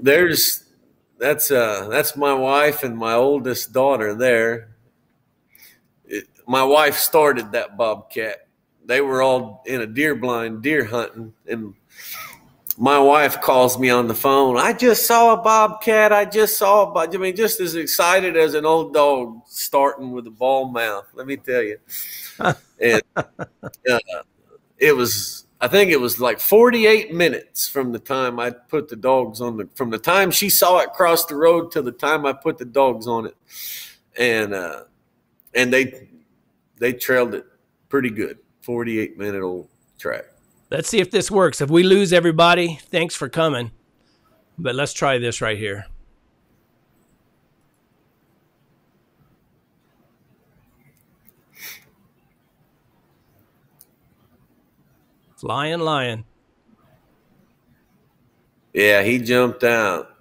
There's that's uh that's my wife and my oldest daughter there. It, my wife started that bobcat. They were all in a deer blind deer hunting, and my wife calls me on the phone. I just saw a bobcat. I just saw a bob. I mean, just as excited as an old dog starting with a bawl mouth. Let me tell you. and uh, it was, I think it was like 48 minutes from the time I put the dogs on the, from the time she saw it cross the road to the time I put the dogs on it. And, uh, and they, they trailed it pretty good. 48 minute old track. Let's see if this works. If we lose everybody, thanks for coming. But let's try this right here. Flying lion. Yeah, he jumped out.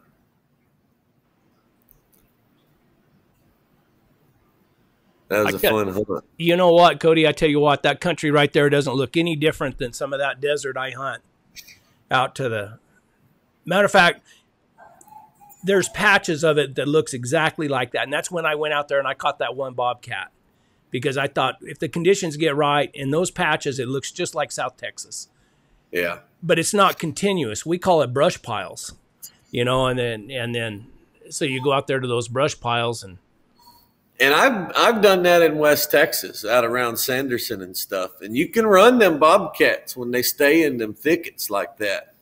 That was I a fun hunt. You know what, Cody? I tell you what, that country right there doesn't look any different than some of that desert I hunt out to the. Matter of fact, there's patches of it that looks exactly like that, and that's when I went out there and I caught that one bobcat because I thought if the conditions get right in those patches, it looks just like South Texas. Yeah, but it's not continuous. We call it brush piles. you know, and then and then so you go out there to those brush piles and and I've I've done that in West Texas, out around Sanderson and stuff. And you can run them bobcats when they stay in them thickets like that.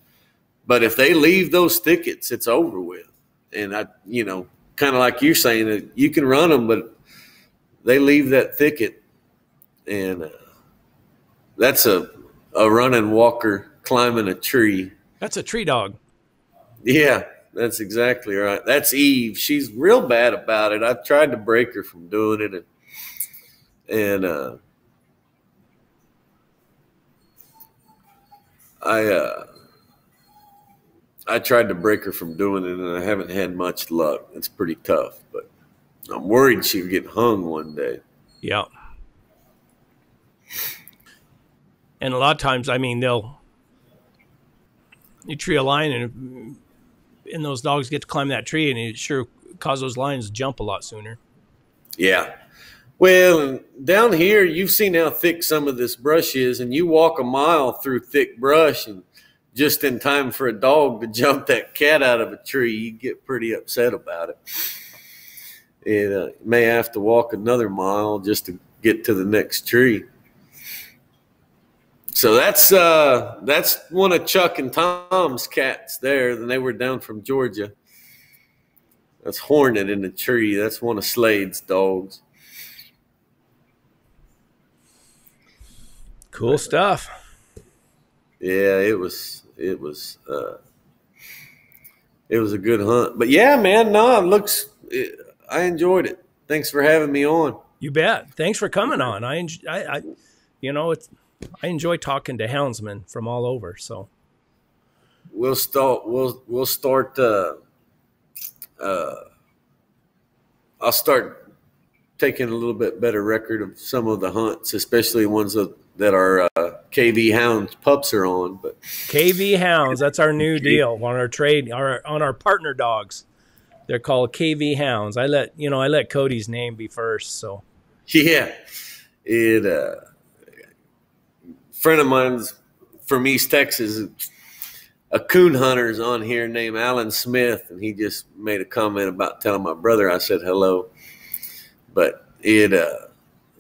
But if they leave those thickets, it's over with. And I, you know, kind of like you're saying, that you can run them, but they leave that thicket, and uh, that's a a running walker climbing a tree. That's a tree dog. Yeah, that's exactly right. That's Eve. She's real bad about it. I've tried to break her from doing it, and and uh, I uh, I tried to break her from doing it, and I haven't had much luck. It's pretty tough, but I'm worried she'll get hung one day. Yeah. And a lot of times, I mean, they'll you tree a lion and and those dogs get to climb that tree, and it sure cause those lions to jump a lot sooner. Yeah. Well, down here, you've seen how thick some of this brush is, and you walk a mile through thick brush, and just in time for a dog to jump that cat out of a tree, you get pretty upset about it. And uh, may have to walk another mile just to get to the next tree. So that's uh, that's one of Chuck and Tom's cats there. Then they were down from Georgia. That's Hornet in the tree. That's one of Slade's dogs. Cool stuff. Yeah, it was it was uh, it was a good hunt. But yeah, man, no, it looks. It, I enjoyed it. Thanks for having me on. You bet. Thanks for coming on. I, I, I you know, it's I enjoy talking to houndsmen from all over. So we'll start. We'll we'll start. Uh, uh, I'll start taking a little bit better record of some of the hunts, especially ones that, that our uh, KV Hounds pups are on. But KV Hounds, that's our new deal on our trade, our on our partner dogs. They're called KV Hounds. I let you know, I let Cody's name be first. So yeah, it. Uh, friend of mine's from East Texas, a coon hunter's on here named Alan Smith, and he just made a comment about telling my brother I said hello. But it uh,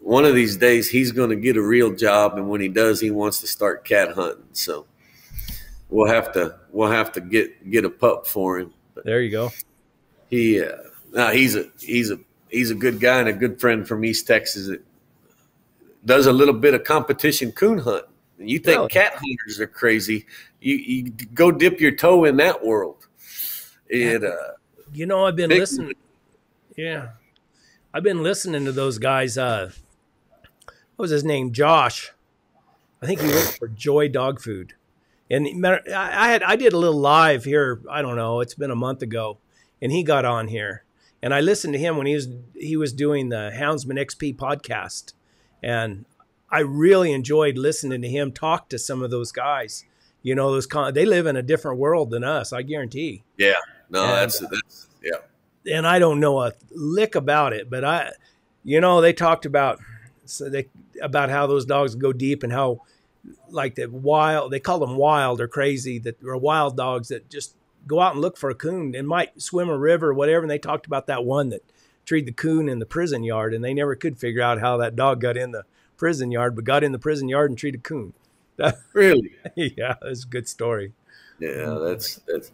one of these days he's going to get a real job, and when he does, he wants to start cat hunting. So we'll have to we'll have to get get a pup for him. But there you go. He uh, now he's a he's a he's a good guy and a good friend from East Texas that does a little bit of competition coon hunt. You think really? cat hunters are crazy? You you go dip your toe in that world. It uh, you know I've been listening. Yeah, I've been listening to those guys. Uh, what was his name? Josh. I think he worked for Joy Dog Food. And I had I did a little live here. I don't know. It's been a month ago, and he got on here, and I listened to him when he was he was doing the Houndsman XP podcast, and I really enjoyed listening to him talk to some of those guys. You know, those con- they live in a different world than us. I guarantee. Yeah, no, and, that's uh, that's yeah. And I don't know a lick about it, but I, you know, they talked about so they about how those dogs go deep and how like the wild they call them wild or crazy that are wild dogs that just go out and look for a coon and might swim a river or whatever. And they talked about that one that treed the coon in the prison yard, and they never could figure out how that dog got in the prison yard, but got in the prison yard and treated coon. really? yeah, that's a good story. Yeah, that's that's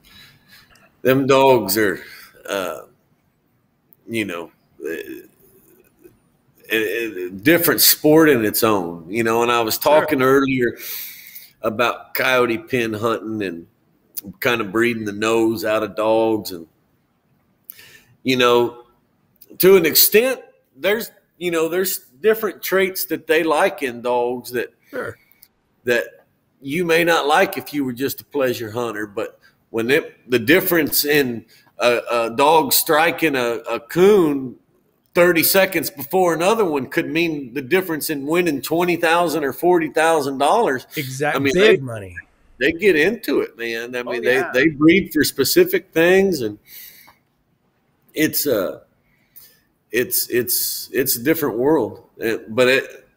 them dogs are, uh, you know, a, a, different sport in its own. You know, and I was talking sure. earlier about coyote pin hunting and kind of breeding the nose out of dogs and you know to an extent there's you know there's different traits that they like in dogs that sure. that you may not like if you were just a pleasure hunter. But when it, the difference in a, a dog striking a, a coon 30 seconds before another one could mean the difference in winning twenty thousand or forty thousand dollars. Exactly, I mean, big they, money. They get into it, man. I mean, oh, yeah. they they breed for specific things, and it's uh it's it's it's a different world. It, but it,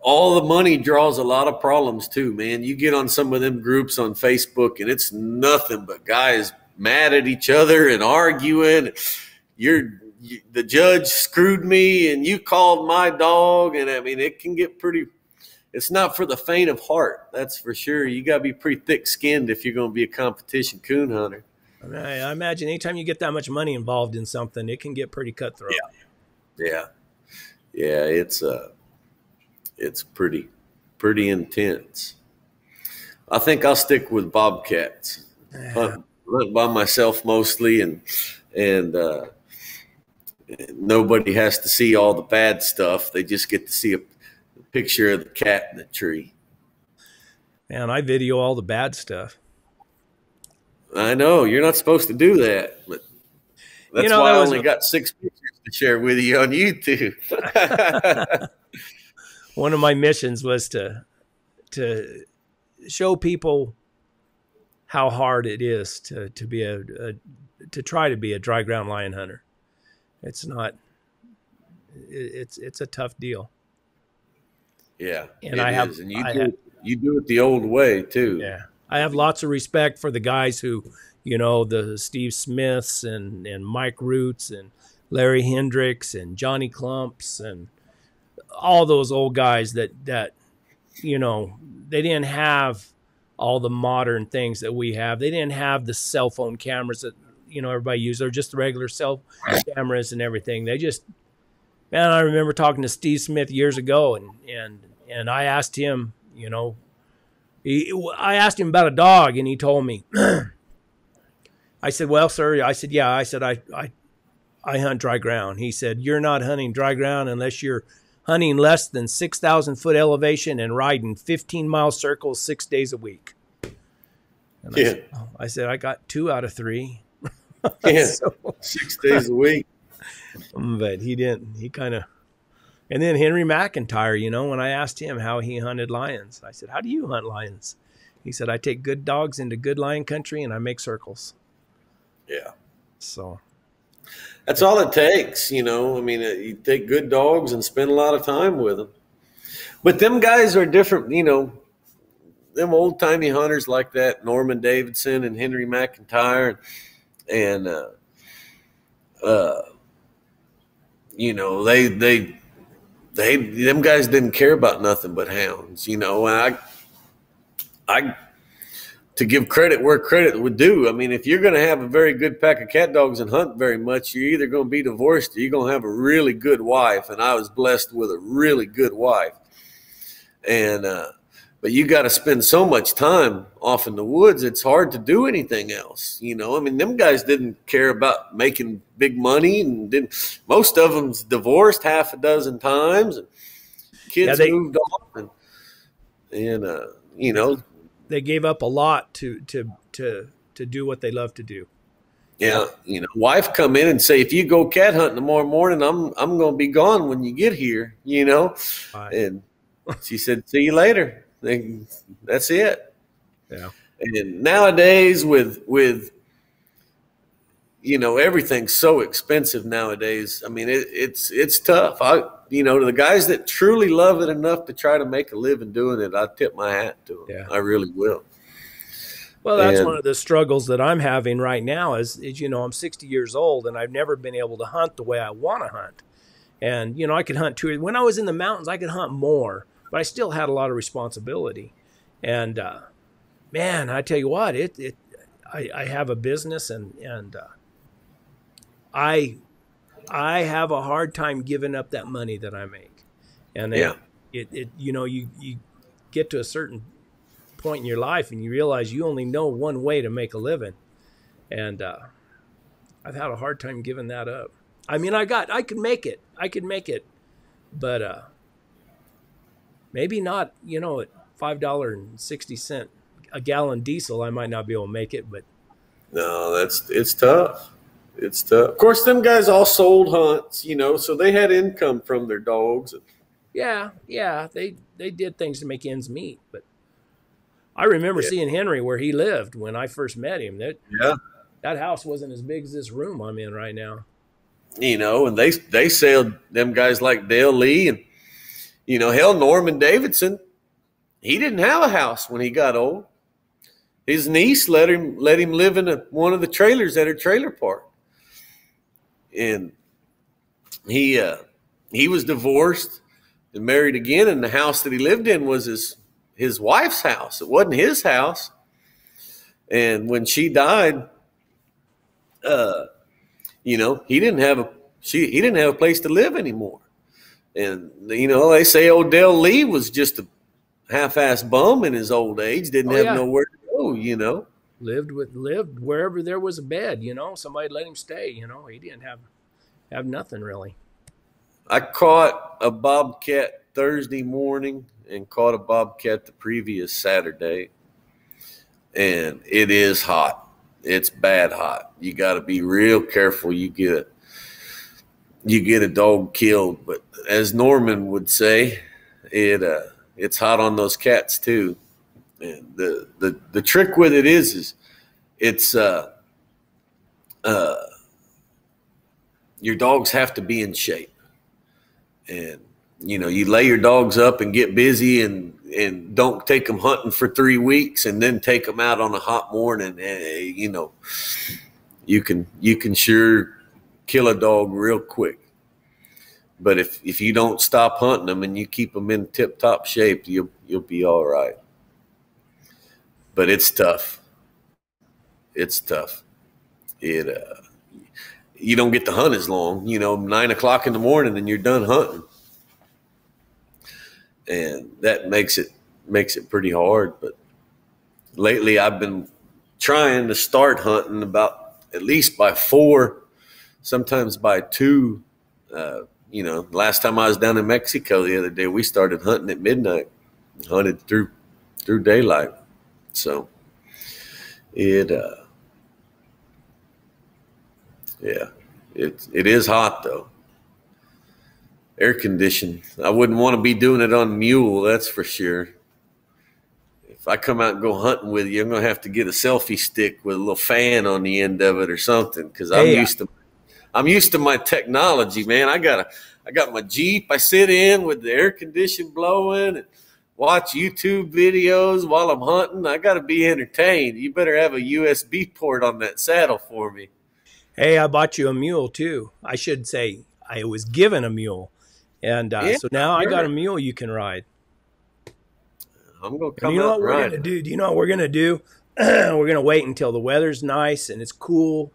all the money draws a lot of problems too, man. You get on some of them groups on Facebook, and it's nothing but guys mad at each other and arguing. You're you, the judge screwed me, and you called my dog, and I mean it can get pretty. It's not for the faint of heart, that's for sure. You got to be pretty thick skinned if you're going to be a competition coon hunter. I imagine anytime you get that much money involved in something, it can get pretty cutthroat. Yeah, yeah, yeah. It's uh, it's pretty, pretty intense. I think I'll stick with bobcats. Hunt, hunt by myself mostly, and and uh, nobody has to see all the bad stuff. They just get to see a picture of the cat in the tree. Man, I video all the bad stuff. I know you're not supposed to do that, but that's You know, why that I only a- got six pictures to share with you on YouTube. One of my missions was to to show people how hard it is to to be a, a to try to be a dry ground lion hunter. It's not. it- It's it's a tough deal. yeah, And I have- is. and you I do have- it, you do it the old way too. Yeah. I have lots of respect for the guys who, you know, the Steve Smiths and, and Mike Roots and Larry Hendricks and Johnny Clumps and all those old guys that, that, you know, they didn't have all the modern things that we have. They didn't have the cell phone cameras that, you know, everybody uses. They're just the regular cell cameras and everything. They just, man, I remember talking to Steve Smith years ago and, and, and I asked him, you know, he, I asked him about a dog, and he told me. I said, "Well, sir," I said, "Yeah." I said, "I, I, I hunt dry ground." He said, "You're not hunting dry ground unless you're hunting less than six thousand foot elevation and riding fifteen mile circles six days a week." And I, Yeah. said, oh, I said, "I got two out of three. Yeah, So- six days a week. but he didn't. He kind of. And then Henry McIntyre, you know, when I asked him how he hunted lions, I said, "How do you hunt lions?" He said, "I take good dogs into good lion country and I make circles." Yeah. So That's all it takes, you know. I mean, uh, you take good dogs and spend a lot of time with them. But them guys are different, you know. Them old timey hunters like that, Norman Davidson and Henry McIntyre, and uh, uh, you know they they they them guys didn't care about nothing but hounds, you know. And I I to give credit where credit would due. I mean, if you're going to have a very good pack of cat dogs and hunt very much, you're either going to be divorced or you're going to have a really good wife. And I was blessed with a really good wife. And, uh, but you got to spend so much time off in the woods. It's hard to do anything else. You know, I mean, them guys didn't care about making big money and didn't, most of them's divorced half a dozen times and kids Yeah, they- moved off and, and, uh, you know, they gave up a lot to to to to do what they love to do. Yeah, you know, wife come in and say, if you go cat hunting tomorrow morning, I'm I'm going to be gone when you get here. You know, Right. and she said, see you later. And That's it. Yeah. And nowadays, with with you know everything's so expensive nowadays. I mean, it, it's it's tough. I you know to the guys that truly love it enough to try to make a living doing it, I tip my hat to them. Yeah. I really will. Well, that's And- one of the struggles that I'm having right now. Is, is you know I'm 60 years old and I've never been able to hunt the way I want to hunt. And you know I could hunt two. When I was in the mountains, I could hunt more, but I still had a lot of responsibility. And uh, man, I tell you what, it it I, I have a business and and uh, I I have a hard time giving up that money that I make. And Yeah. it, it, it you know you you get to a certain point in your life and you realize you only know one way to make a living. And uh, I've had a hard time giving that up. I mean, I got, I could make it, I could make it, but uh, maybe not, you know, at $5.60 a gallon diesel, I might not be able to make it, but No, that's it's tough. It's tough. Of course, them guys all sold hunts, you know, so they had income from their dogs. yeah, yeah, they, they did things to make ends meet. But I remember Yeah. seeing Henry where he lived when I first met him. That, Yeah, that house wasn't as big as this room I'm in right now. you know, and they they sailed them guys like Dale Lee and you know, hell Norman Davidson. He didn't have a house when he got old. his niece let him let him live in a, one of the trailers at her trailer park, and he uh, he was divorced and married again, and the house that he lived in was his his wife's house. It wasn't his house. And when she died, uh, you know, he didn't have a she he didn't have a place to live anymore. And you know, they say Odell Lee was just a half-ass bum in his old age, didn't oh, have yeah. nowhere to go, you know. Lived with lived wherever there was a bed, you know, somebody let him stay, you know. He didn't have have nothing really. I caught a bobcat Thursday morning and caught a bobcat the previous Saturday. And it is hot. It's bad hot. You got to be real careful. You get you get a dog killed, but as Norman would say, it uh, it's hot on those cats too. And the the the trick with it is is it's uh uh your dogs have to be in shape. And you know, you lay your dogs up and get busy and and don't take them hunting for three weeks and then take them out on a hot morning. And, you know, you can you can sure kill a dog real quick. But if if you don't stop hunting them and you keep them in tip top shape, you'll you'll be all right. But it's tough. It's tough. It uh, you don't get to hunt as long. You know, nine o'clock in the morning and you're done hunting and that makes it makes it pretty hard. But lately, I've been trying to start hunting about at least by four, sometimes by two. Uh, you know, last time I was down in Mexico the other day, we started hunting at midnight, hunted through through daylight. So it, uh, yeah, it it is hot though air conditioned. I wouldn't want to be doing it on mule, that's for sure. If I come out and go hunting with you, I'm gonna have to get a selfie stick with a little fan on the end of it or something because I'm hey, used to I'm used to my technology, man. I got a I got my Jeep I sit in with the air condition blowing and watch YouTube videos while I'm hunting. I got to be entertained. You better have a USB port on that saddle for me. Hey, I bought you a mule too. I should say I was given a mule. And uh, yeah, so now I got a mule you can ride. I'm gonna come. And you know what we're gonna do? Do you know what we're gonna do? we're gonna wait until the weather's nice and it's cool,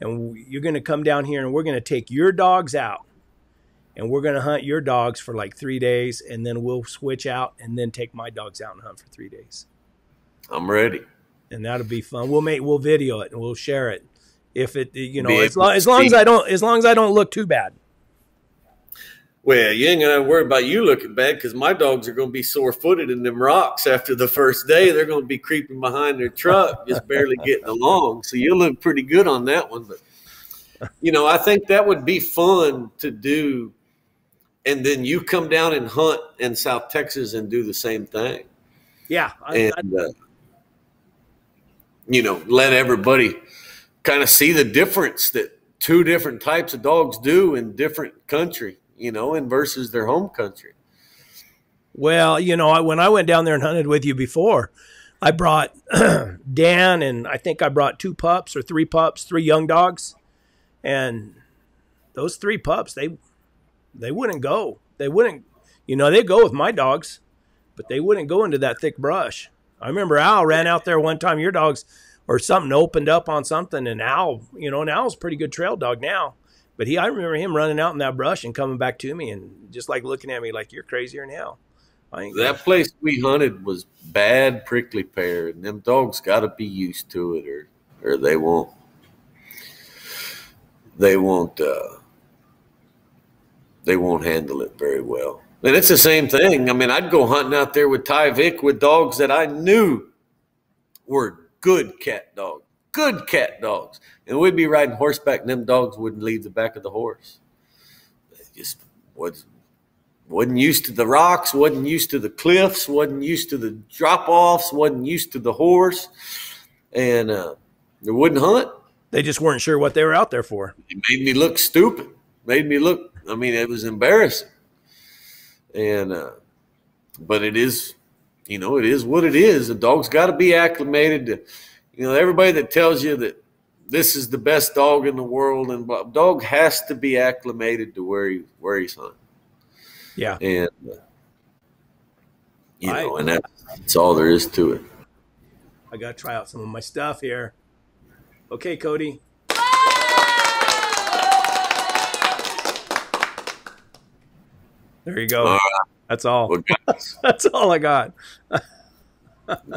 and you're gonna come down here and we're gonna take your dogs out, and we're gonna hunt your dogs for like three days, and then we'll switch out and then take my dogs out and hunt for three days. I'm ready. And that'll be fun. We'll make we'll video it and we'll share it. If it you know as long, as long as I don't as long as I don't look too bad. Well, you ain't gonna worry about you looking bad because my dogs are gonna be sore footed in them rocks after the first day. They're gonna be creeping behind their truck, just barely getting along. So you'll look pretty good on that one. But you know, I think that would be fun to do. And then you come down and hunt in South Texas and do the same thing. Yeah, I, and uh, you know, let everybody kind of see the difference that two different types of dogs do in different country you know, and versus their home country. Well, you know, when I went down there and hunted with you before, I brought Dan and I think I brought two pups or three pups, three young dogs, and those three pups they they wouldn't go. They wouldn't, you know, they go with my dogs, but they wouldn't go into that thick brush. I remember Al ran out there one time. Your dogs or something opened up on something, and Al, you know, and Al's a pretty good trail dog now. But he, I remember him running out in that brush and coming back to me and just like looking at me like you're crazier than hell. that place we hunted was bad prickly pear, and them dogs got to be used to it, or or they won't. They won't. Uh, they won't handle it very well. And it's the same thing. I mean, I'd go hunting out there with Ty Vick with dogs that I knew were good cat dogs good cat dogs. And we'd be riding horseback, and them dogs wouldn't leave the back of the horse. They just was wasn't used to the rocks, wasn't used to the cliffs, wasn't used to the drop offs, wasn't used to the horse, and uh, they wouldn't hunt. They just weren't sure what they were out there for. It made me look stupid. Made me look. I mean, it was embarrassing. And uh, but it is you know, it is what it is. The dog's got to be acclimated to, you know, everybody that tells you that this is the best dog in the world and blah, dog has to be acclimated to where he where he's hunting. Yeah, and uh, you I, know, and that's, that's all there is to it. I got to try out some of my stuff here. Okay, Cody. There you go. That's all. That's all I got.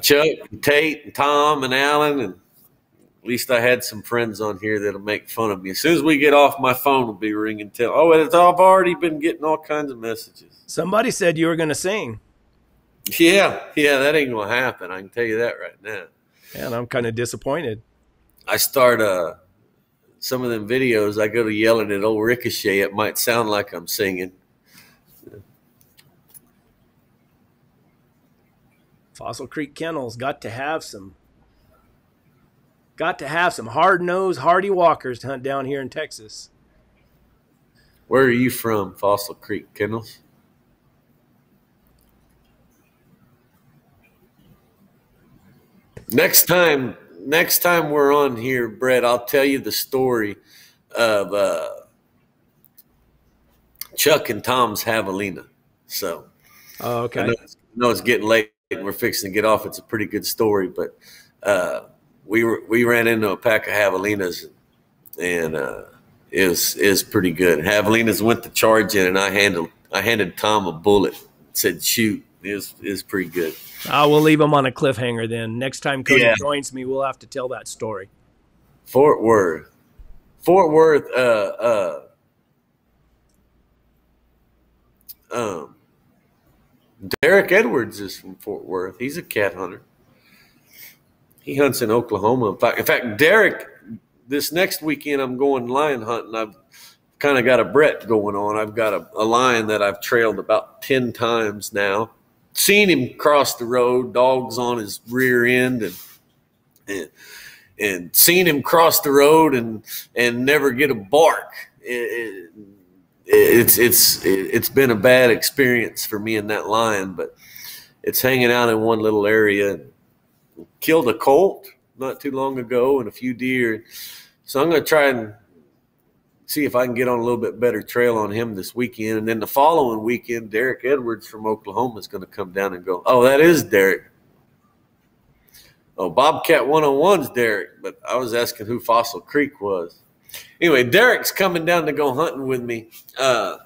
Chuck, and Tate, and Tom, and Alan, and at least I had some friends on here that'll make fun of me. As soon as we get off, my phone will be ringing. Tell, oh, it's, I've already been getting all kinds of messages. Somebody said you were going to sing. Yeah, yeah, that ain't going to happen. I can tell you that right now. And I'm kind of disappointed. I start uh, some of them videos. I go to yelling at old Ricochet. It might sound like I'm singing. Fossil Creek Kennels got to have some got to have some hard nosed, hardy walkers to hunt down here in Texas. Where are you from, Fossil Creek Kennels? Next time, next time we're on here, Brett, I'll tell you the story of uh, Chuck and Tom's javelina. So, oh, okay. I know, I know it's getting late we're fixing to get off. It's a pretty good story, but uh, we were we ran into a pack of javelinas, and uh, it was is pretty good. Javelinas went to charge in, and I handled I handed Tom a bullet. Said shoot. Is is pretty good. Uh, we'll leave him on a cliffhanger then. Next time Cody yeah. joins me, we'll have to tell that story. Fort Worth, Fort Worth. Uh, uh, um, Derek Edwards is from Fort Worth. He's a cat hunter. He hunts in Oklahoma. In fact, in fact, Derek, this next weekend I'm going lion hunting. I've kind of got a Brett going on. I've got a, a lion that I've trailed about ten times now. Seen him cross the road, dogs on his rear end, and and, and seen him cross the road and and never get a bark. It, it, it's it's it's been a bad experience for me in that line, but it's hanging out in one little area. Killed a colt not too long ago and a few deer, so I'm going to try and see if I can get on a little bit better trail on him this weekend. And then the following weekend, Derek Edwards from Oklahoma is going to come down and go. Oh, that is Derek. Oh, Bobcat 101's Derek, but I was asking who Fossil Creek was anyway, Derek's coming down to go hunting with me. Uh,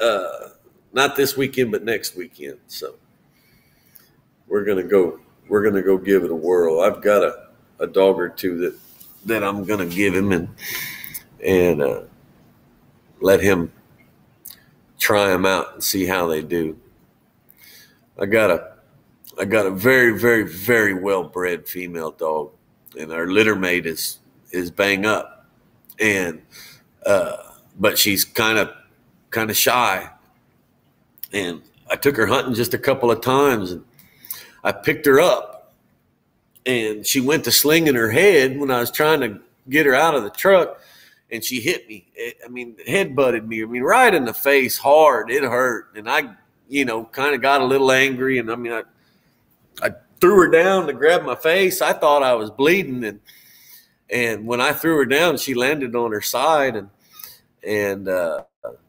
uh, not this weekend, but next weekend. So we're gonna go. We're gonna go give it a whirl. I've got a, a dog or two that that I'm gonna give him and and uh, let him try them out and see how they do. I got a I got a very very very well bred female dog, and our litter mate is is bang up, and uh, but she's kind of kind of shy, and I took her hunting just a couple of times, and I picked her up, and she went to slinging her head when I was trying to get her out of the truck, and she hit me. I mean, head butted me. I mean, right in the face, hard. It hurt, and I, you know, kind of got a little angry, and I mean, I, I threw her down to grab my face. I thought I was bleeding, and and when I threw her down, she landed on her side, and and uh,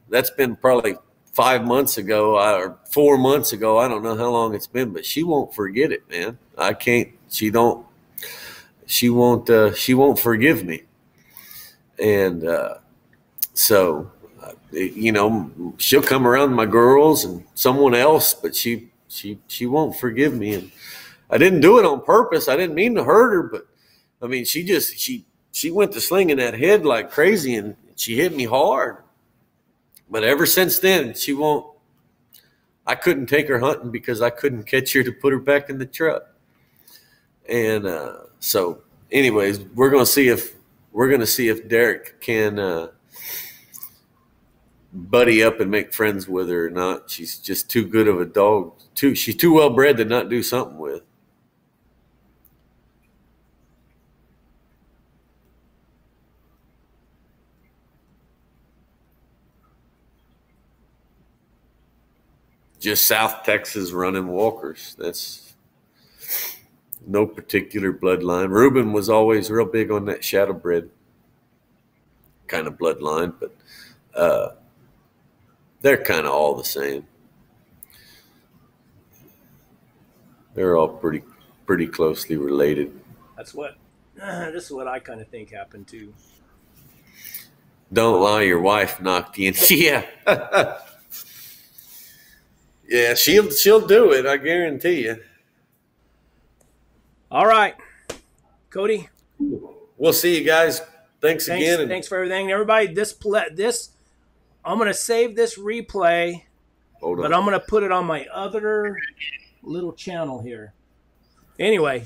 that's been probably five months ago or four months ago. I don't know how long it's been, but she won't forget it, man. I can't. She don't. She won't. Uh, she won't forgive me. And uh, so, uh, you know, she'll come around my girls and someone else, but she she she won't forgive me. And I didn't do it on purpose. I didn't mean to hurt her, but I mean, she just she she went to slinging that head like crazy, and she hit me hard. But ever since then, she won't. I couldn't take her hunting because I couldn't catch her to put her back in the truck. And uh, so, anyways, we're gonna see if we're gonna see if Derek can uh, buddy up and make friends with her or not. She's just too good of a dog. Too she's too well bred to not do something with. Just South Texas running walkers. That's no particular bloodline. Reuben was always real big on that shadow bred kind of bloodline, but uh, they're kind of all the same. They're all pretty pretty closely related. That's what uh, this is what I kind of think happened too. Don't lie, your wife knocked you in. yeah. Yeah, she'll she'll do it, I guarantee you. All right. Cody. We'll see you guys. Thanks, Thanks, again. thanks for everything, everybody. This pla this, I'm gonna save this replay, Hold on. but I'm gonna put it on my other little channel here. Anyway,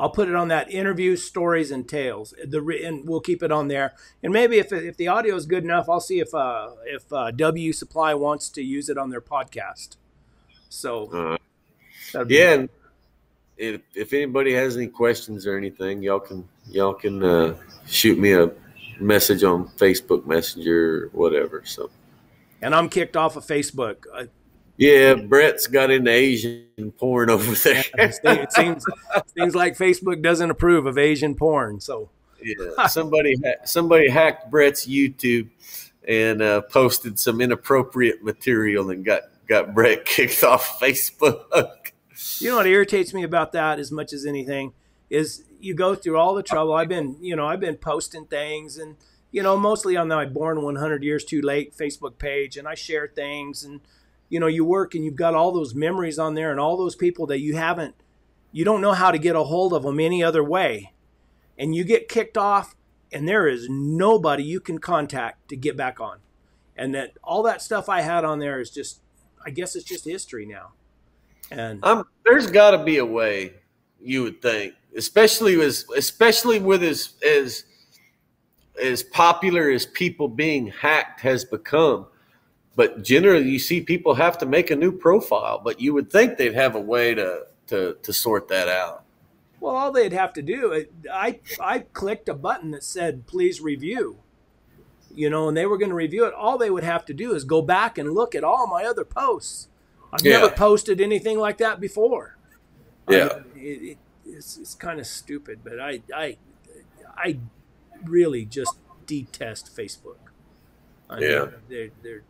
I'll put it on that interview stories and tales. The and we'll keep it on there. And maybe if if the audio is good enough, I'll see if uh, if uh, W Supply wants to use it on their podcast. So Uh, yeah, if if anybody has any questions or anything, y'all can y'all can uh, shoot me a message on Facebook Messenger or whatever. So And I'm kicked off of Facebook. Uh, yeah, Brett's got into Asian porn over there. it seems seems like Facebook doesn't approve of Asian porn. So yeah, somebody somebody hacked Brett's YouTube and uh, posted some inappropriate material and got got Brett kicked off Facebook. you know what irritates me about that as much as anything is you go through all the trouble. I've been you know I've been posting things and you know mostly on my born 100 years too late Facebook page and I share things and you know you work and you've got all those memories on there and all those people that you haven't you don't know how to get a hold of them any other way. And you get kicked off and there is nobody you can contact to get back on. And that all that stuff i had on there is just i guess it's just history now. And Um, there's got to be a way, you would think, especially as especially with as as as popular as people being hacked has become. But generally, you see people have to make a new profile. But you would think they'd have a way to to to sort that out. well all they'd have to do i i clicked a button that said please review you know and they were going to review it all they would have to do is go back and look at all my other posts i've Yeah. never posted anything like that before I- Yeah. it, it, it's, it's kind of stupid but i i i really just detest facebook I mean, Yeah. they're, they're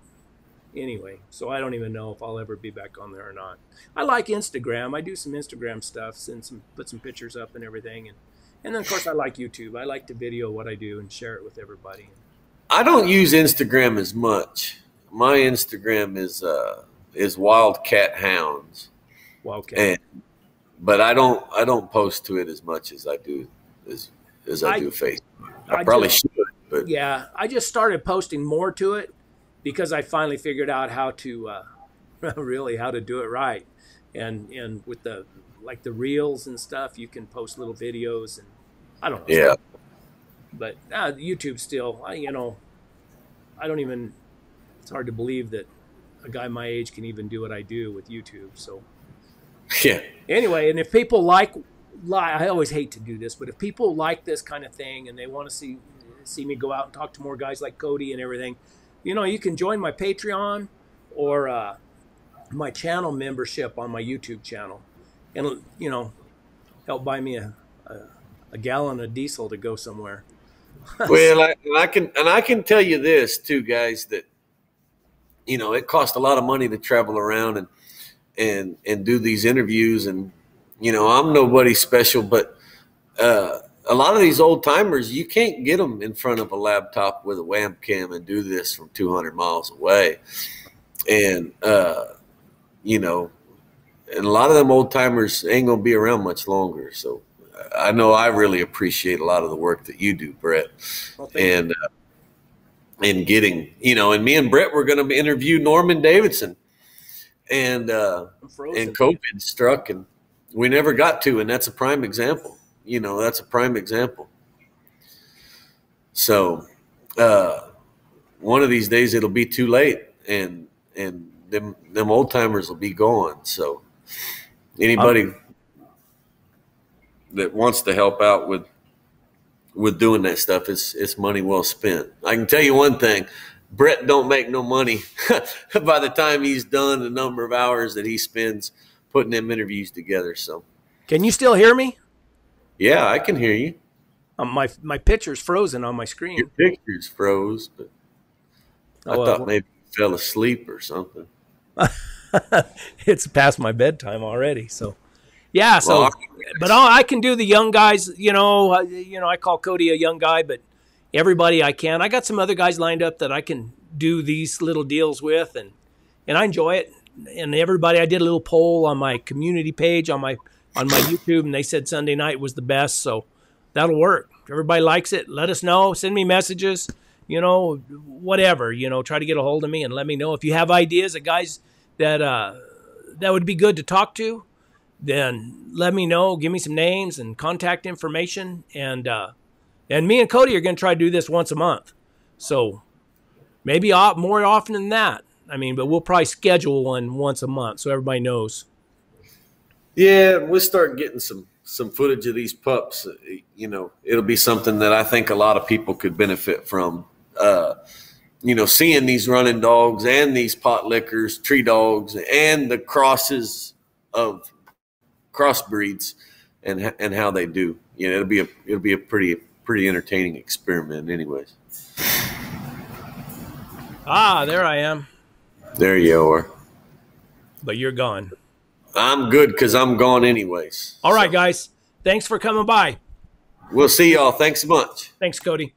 anyway so i don't even know if i'll ever be back on there or not. I like instagram. I do some instagram stuff send some put some pictures up and everything. And and then of course i like youtube. I like to video what i do and share it with everybody. I don't use Instagram as much. My Instagram is uh is Wildcat Hounds, wildcat. And but I don't I don't post to it as much as I do as as I, I- do Facebook. I, I probably just- should, but yeah i just started posting more to it because i finally figured out how to uh, really how to do it right and and with the like the reels and stuff you can post little videos and i don't know yeah. but uh, youtube still I, you know i don't even it's hard to believe that a guy my age can even do what i do with youtube so Yeah. anyway and if people like li- i always hate to do this but if people like this kind of thing and they want to see see me go out and talk to more guys like cody and everything you know you can join my patreon or uh, my channel membership on my youtube channel. And you know help buy me a, a, a gallon of diesel to go somewhere. Well, I, and I can and I can tell you this too, guys, that you know it costs a lot of money to travel around and and and do these interviews, and you know I'm nobody special, but uh, a lot of these old timers, you can't get them in front of a laptop with a webcam and do this from 200 miles away, and uh, you know, and a lot of them old timers ain't gonna be around much longer, so. I know I really appreciate a lot of the work that you do, Brett. Well, and uh, and getting you know, and me and Brett were going to interview Norman Davidson, and uh, and COVID struck, and we never got to, and that's a prime example. You know, that's a prime example. So, uh, one of these days it'll be too late, and and them them old timers will be gone. So, anybody that wants to help out with with doing that stuff, it's it's money well spent. I can tell you one thing: Brett don't make no money by the time he's done the number of hours that he spends putting them interviews together. So, can you still hear me? Yeah, I can hear you. Um, my my picture's frozen on my screen. Your picture's froze, but oh, I well, thought maybe you fell asleep or something. it's past my bedtime already, so yeah. So, well, but I can do the young guys. You know, you know, I call Cody a young guy, but everybody I can. I got some other guys lined up that I can do these little deals with, and and I enjoy it. And everybody, I did a little poll on my community page on my on my YouTube, and they said Sunday night was the best. So that'll work. If everybody likes it, let us know. Send me messages. You know, whatever. You know, try to get a hold of me and let me know if you have ideas of guys that uh, that would be good to talk to. Then let me know. Give me some names and contact information, and uh, and me and Cody are going to try to do this once a month. So maybe more often than that. I mean, but we'll probably schedule one once a month so everybody knows. Yeah, we'll start getting some some footage of these pups. You know, it'll be something that I think a lot of people could benefit from. Uh, you know, seeing these running dogs and these pot lickers, tree dogs, and the crosses of crossbreeds, and and how they do. You know, it'll be a it'll be a pretty pretty entertaining experiment, anyways. Ah, there I am. There you are. But you're gone. I'm good because I'm gone anyways. All right, so. guys. Thanks for coming by. We'll see y'all. Thanks much. Thanks, Cody.